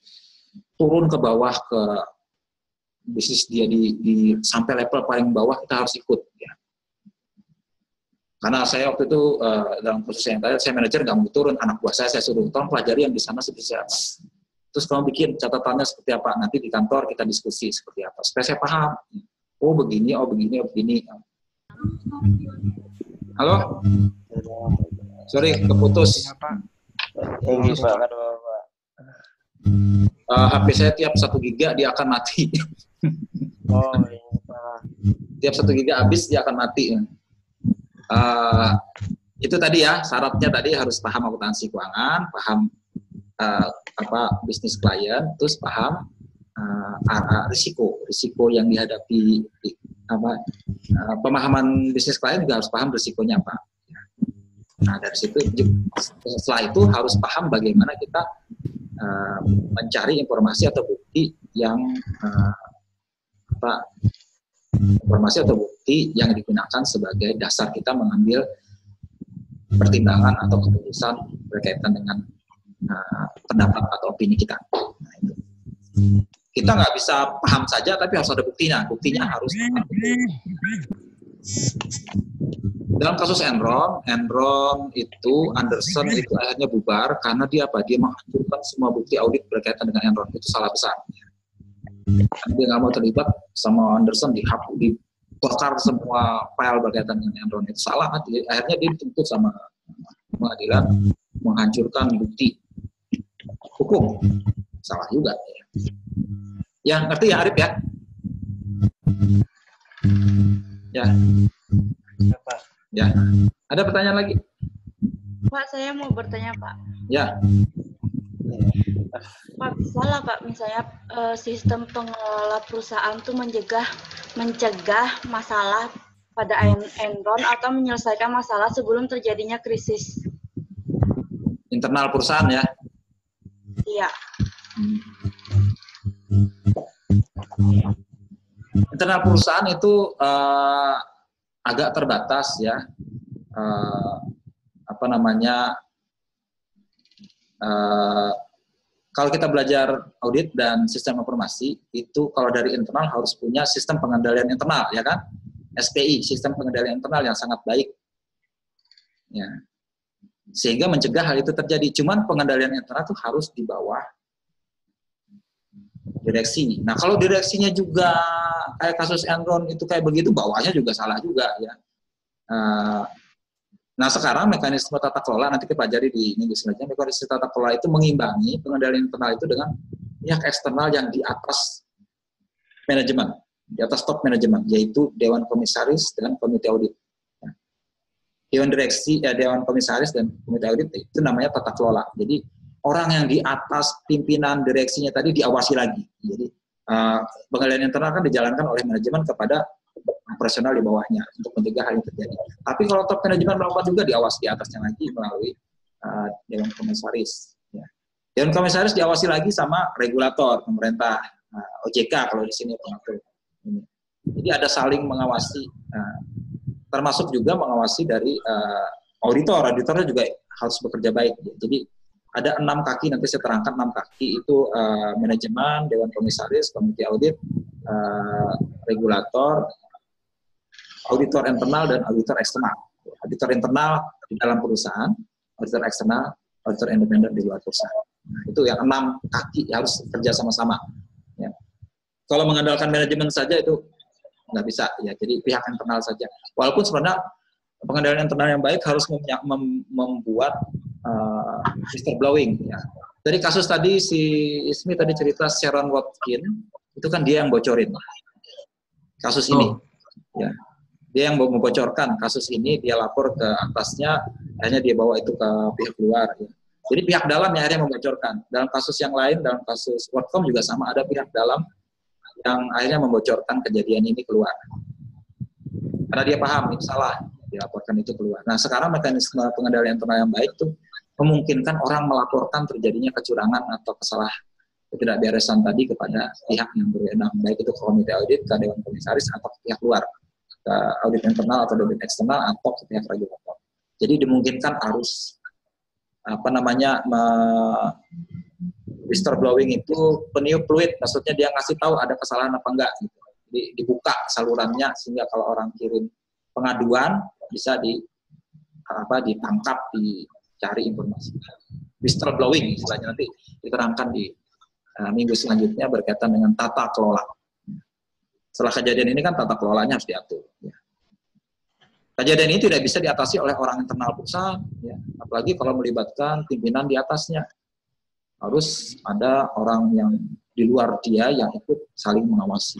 turun ke bawah ke bisnis dia di, di sampai level paling bawah kita harus ikut karena saya waktu itu uh, dalam proses yang tadi saya manajer nggak mau turun anak buah saya saya suruh tolong pelajari yang di sana seperti apa Terus kamu bikin catatannya seperti apa, nanti di kantor kita diskusi seperti apa. Supaya saya paham. Oh begini, oh begini, oh begini. Halo? Sorry, keputus. Tinggi banget, Bapak. Uh, eh, HP saya tiap satu giga dia akan mati. oh iya, Pak. Tiap satu giga habis dia akan mati. Uh, itu tadi ya syaratnya tadi harus paham akuntansi keuangan, paham uh, apa bisnis klien, terus paham uh, risiko, risiko yang dihadapi apa uh, pemahaman bisnis klien juga harus paham risikonya apa. Nah dari situ setelah itu harus paham bagaimana kita uh, mencari informasi atau bukti yang uh, apa informasi atau bukti yang digunakan sebagai dasar kita mengambil pertimbangan atau keputusan berkaitan dengan uh, pendapat atau opini kita. Nah, itu. Kita nggak bisa paham saja, tapi harus ada buktinya. Buktinya harus dalam kasus Enron, Enron itu Anderson itu akhirnya bubar karena dia apa? Dia menghancurkan semua bukti audit berkaitan dengan Enron. Itu salah besar. dia nggak mau terlibat sama Anderson dihapus dibakar semua file berkaitan dengan Enron itu salah kan akhirnya dia dituntut sama pengadilan menghancurkan bukti hukum. Salah juga. Ya, ya ngerti ya Arif ya? Ya. Ya. Ada pertanyaan lagi? Pak saya mau bertanya Pak. Ya Pak bisa lah Pak misalnya eh, sistem pengelola perusahaan tuh mencegah mencegah masalah pada Enron atau menyelesaikan masalah sebelum terjadinya krisis. internal perusahaan ya Iya. internal perusahaan itu eh, agak terbatas ya Eh, apa namanya eh, kalau kita belajar audit dan sistem informasi itu kalau dari internal harus punya sistem pengendalian internal ya kan SPI sistem pengendalian internal yang sangat baik ya sehingga mencegah hal itu terjadi cuman pengendalian internal itu harus di bawah direksi. Nah kalau direksinya juga kayak kasus Enron itu kayak begitu, bawahnya juga salah juga ya. Eh, Nah sekarang mekanisme tata kelola nanti kita pelajari di minggu selanjutnya mekanisme tata kelola itu mengimbangi pengendalian internal itu dengan pihak eksternal yang di atas manajemen, di atas top manajemen, yaitu Dewan Komisaris dan Komite Audit. Ya. Dewan Direksi, ya, Dewan Komisaris dan Komite Audit itu namanya tata kelola. Jadi orang yang di atas pimpinan direksinya tadi diawasi lagi. Jadi uh, pengendalian internal kan dijalankan oleh manajemen kepada operasional di bawahnya untuk mencegah hal yang terjadi. Tapi kalau top manajemen melakukan juga diawasi di atasnya lagi melalui uh, Dewan Komisaris. Ya. Dewan Komisaris diawasi lagi sama regulator pemerintah uh, OJK kalau di sini pengatur. Jadi ada saling mengawasi, uh, termasuk juga mengawasi dari uh, auditor. Auditornya juga harus bekerja baik. Jadi ada enam kaki nanti saya terangkan enam kaki itu uh, manajemen, dewan komisaris, komite audit, uh, regulator, auditor internal dan auditor eksternal. Auditor internal di dalam perusahaan, auditor eksternal, auditor independen di luar perusahaan. Nah, itu yang enam kaki harus kerja sama-sama. Ya. Kalau mengandalkan manajemen saja itu nggak bisa ya. Jadi pihak internal saja. Walaupun sebenarnya pengendalian internal yang baik harus mem membuat uh, whistleblowing. Ya. Dari kasus tadi si Ismi tadi cerita Sharon Watkin itu kan dia yang bocorin kasus ini. Oh. Ya dia yang membocorkan kasus ini dia lapor ke atasnya akhirnya dia bawa itu ke pihak luar ya. jadi pihak dalam yang akhirnya membocorkan. Dalam kasus yang lain dalam kasus WorkCom juga sama ada pihak dalam yang akhirnya membocorkan kejadian ini keluar. Karena dia paham itu salah dilaporkan itu keluar. Nah sekarang mekanisme pengendalian internal yang baik tuh memungkinkan orang melaporkan terjadinya kecurangan atau kesalah ketidakberesan tadi kepada pihak yang berwenang baik itu komite audit ke dewan komisaris atau pihak luar ke audit internal atau audit eksternal atau ke pihak regulator. Jadi dimungkinkan arus apa namanya me, whistleblowing itu peniup fluid, maksudnya dia ngasih tahu ada kesalahan apa enggak gitu. Jadi dibuka salurannya sehingga kalau orang kirim pengaduan bisa di apa ditangkap, dicari informasi. Whistleblowing istilahnya nanti diterangkan di uh, minggu selanjutnya berkaitan dengan tata kelola setelah kejadian ini kan tata kelolanya harus diatur. Ya. Kejadian ini tidak bisa diatasi oleh orang internal perusahaan, ya. apalagi kalau melibatkan pimpinan di atasnya. Harus ada orang yang di luar dia yang ikut saling mengawasi.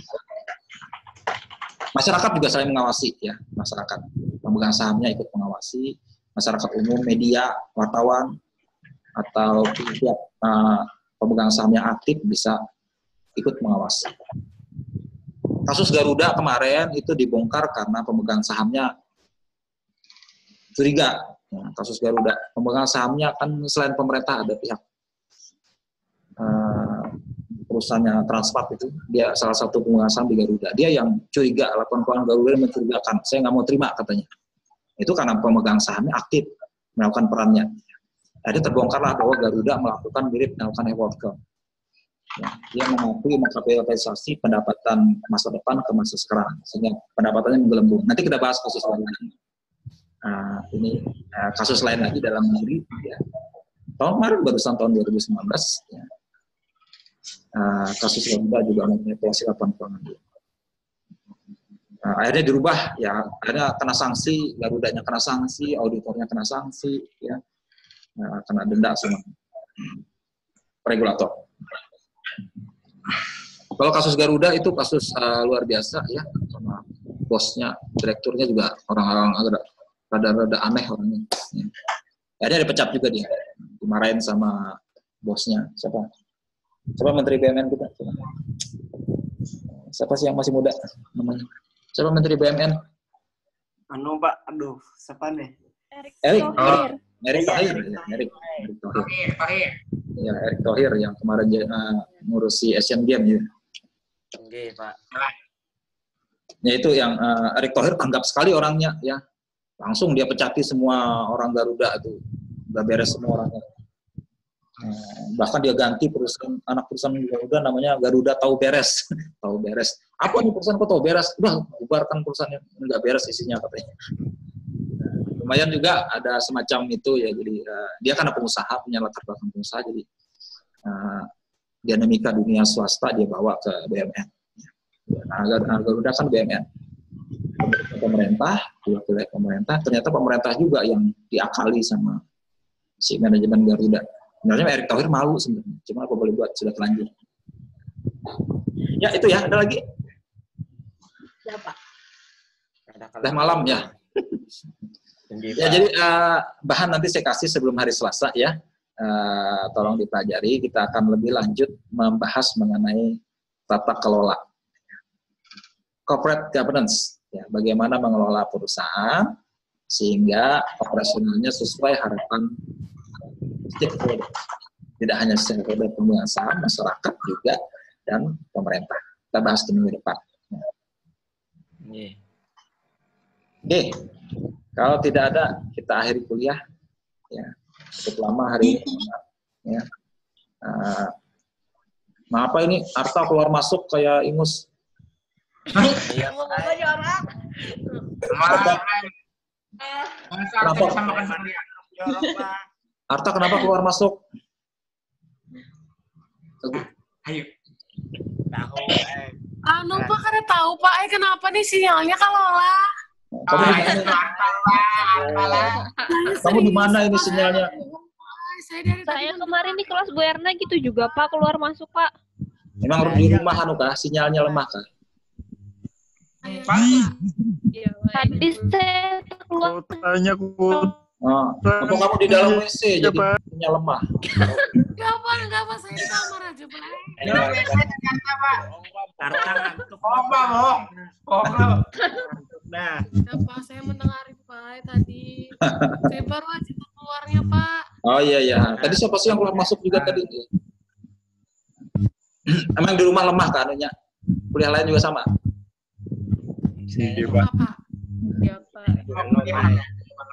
Masyarakat juga saling mengawasi, ya masyarakat. Pemegang sahamnya ikut mengawasi, masyarakat umum, media, wartawan, atau pihak uh, pemegang saham yang aktif bisa ikut mengawasi. Kasus Garuda kemarin itu dibongkar karena pemegang sahamnya curiga. Ya, kasus Garuda, pemegang sahamnya kan selain pemerintah ada pihak uh, perusahaannya Transmart itu, dia salah satu pemegang saham di Garuda. Dia yang curiga, laporan keuangan Garuda mencurigakan, saya nggak mau terima katanya. Itu karena pemegang sahamnya aktif melakukan perannya. Jadi terbongkarlah bahwa Garuda melakukan mirip melakukan e Ya, dia mengakui mengkapitalisasi pendapatan masa depan ke masa sekarang sehingga pendapatannya menggelembung. Nanti kita bahas kasus lain lagi. Uh, ini uh, kasus lain lagi dalam negeri. Ya. Tahun kemarin barusan tahun 2019. Ya. uh, kasus Garuda juga memanipulasi lapangan pekerjaan. Nah, akhirnya dirubah ya, akhirnya kena sanksi, Garudanya kena sanksi, auditornya kena sanksi, ya, nah, kena denda semua regulator. Kalau kasus Garuda itu kasus uh, luar biasa ya, sama bosnya, direkturnya juga orang-orang agak rada-rada aneh orangnya. Ya. Akhirnya dipecat juga dia, dimarahin sama bosnya. Siapa? Siapa Menteri BUMN kita? Siapa? Siapa sih yang masih muda namanya? Siapa Menteri BUMN? Anu Pak, aduh, siapa nih? Erick Erik, Thohir. Erik Iya, Thohir, Erick ya, Erik, Erik Thohir. Tohir, Tohir. Ya, Erik Thohir yang kemarin uh, ngurusi Asian Games ya. Oke, Pak. Ya itu yang uh, Erik Thohir tanggap sekali orangnya ya. Langsung dia pecati semua orang Garuda itu. Udah beres semua orangnya. Eh, bahkan dia ganti perusahaan anak perusahaan Garuda namanya Garuda Tahu Beres. (laughs) tahu Beres. Apa nih perusahaan kok tahu beres? Udah bubarkan perusahaannya. Enggak beres isinya katanya. Lumayan juga ada semacam itu ya. Jadi uh, dia karena pengusaha punya latar belakang pengusaha jadi uh, dinamika dunia swasta dia bawa ke BUMN. Nah, nah, Garuda kan BUMN. Pemerintah, diwakili pemerintah, ternyata pemerintah juga yang diakali sama si manajemen Garuda. Sebenarnya Erick Thohir malu sebenarnya, cuma apa boleh buat sudah terlanjur. Ya itu ya, ada lagi. Ya, Pak. Udah malam ya. (laughs) Ya jadi eh, bahan nanti saya kasih sebelum hari Selasa ya. Eh, tolong dipelajari. Kita akan lebih lanjut membahas mengenai tata kelola corporate governance. Ya, bagaimana mengelola perusahaan sehingga operasionalnya sesuai harapan stakeholder. Tidak hanya stakeholder pemegang saham, masyarakat juga dan pemerintah. Kita bahas di minggu depan. Oke, kalau tidak ada kita akhiri kuliah. Ya, cukup lama hari ini. Ya. Uh, nah apa ini Arta keluar masuk kayak ingus. Iya. Kenapa? makan sendirian. Arta kenapa keluar masuk? Ayo. Tahu, eh. Anu Pak, kada tahu Pak, eh kenapa nih sinyalnya kalau lah? Kamu di mana? Kamu di mana ini sinyalnya? Saya kemarin di kelas Bu Erna gitu juga Pak, keluar masuk Pak. Memang di rumah anu kah? Sinyalnya lemah kah? Tadi saya keluar. Tanya ku. Oh, apa kamu di dalam WC jadi sinyal lemah? Gak apa, gak apa, saya di kamar aja Pak. Tarta ngantuk. Koma, Mo. Koma. Nah, saya mendengar Pak tadi. Saya baru aja keluarnya Pak. Oh iya iya. Tadi siapa sih yang keluar masuk juga tadi? (clears throat) Emang di rumah lemah kan anunya? Kuliah lain juga sama? Iya, Pak. Ya Pak.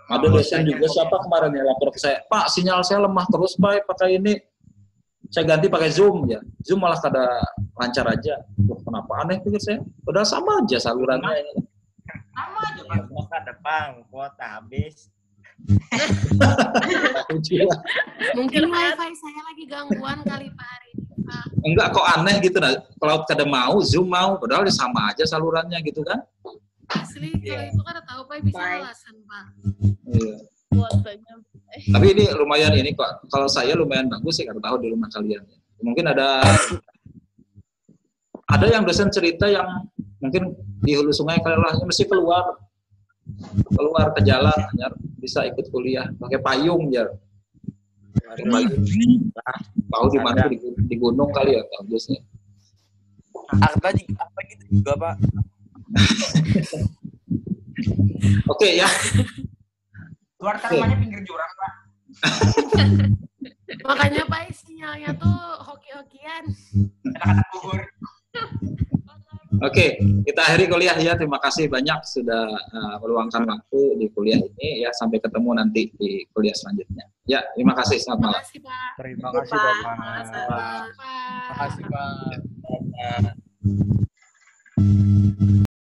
Ada dosen juga siapa kemarin yang lapor ke saya, Pak sinyal saya lemah terus Pak pakai ini. Saya ganti pakai Zoom ya. Zoom malah kada lancar aja. Loh, kenapa aneh pikir saya? Udah sama aja salurannya. Sama aja, ya, muka depan, kuota habis. Mungkin wifi saya lagi gangguan kali Pak hari ini Pak. Enggak kok aneh gitu nah. Kalau kada mau Zoom mau, padahal ya sama aja salurannya gitu kan. Asli, kalau itu kada tahu Pak bisa alasan Pak. Iya. Kuotanya. Tapi ini lumayan ini kok. Kalau saya lumayan bagus sih kada tahu di rumah kalian. Mungkin ada ada yang dosen cerita yang mungkin di hulu sungai kalah mesti keluar. Keluar ke jalan ya, bisa ikut kuliah. Pakai payung ya pakai payung. Tahu di mana? Di, di gunung kali ya tahu biasanya. Arta juga apa gitu juga, Pak. (laughs) oke ya. Keluar kan rumahnya pinggir jurang, Pak. (laughs) Makanya Pak sinyalnya tuh hoki-hokian. Anak-anak gugur. (laughs) Oke, kita akhiri kuliah ya. Terima kasih banyak sudah uh, meluangkan waktu di kuliah ini ya. Sampai ketemu nanti di kuliah selanjutnya. Ya, terima kasih. Selamat malam. Terima kasih Bapak. Terima kasih Pak. Terima kasih, Pak.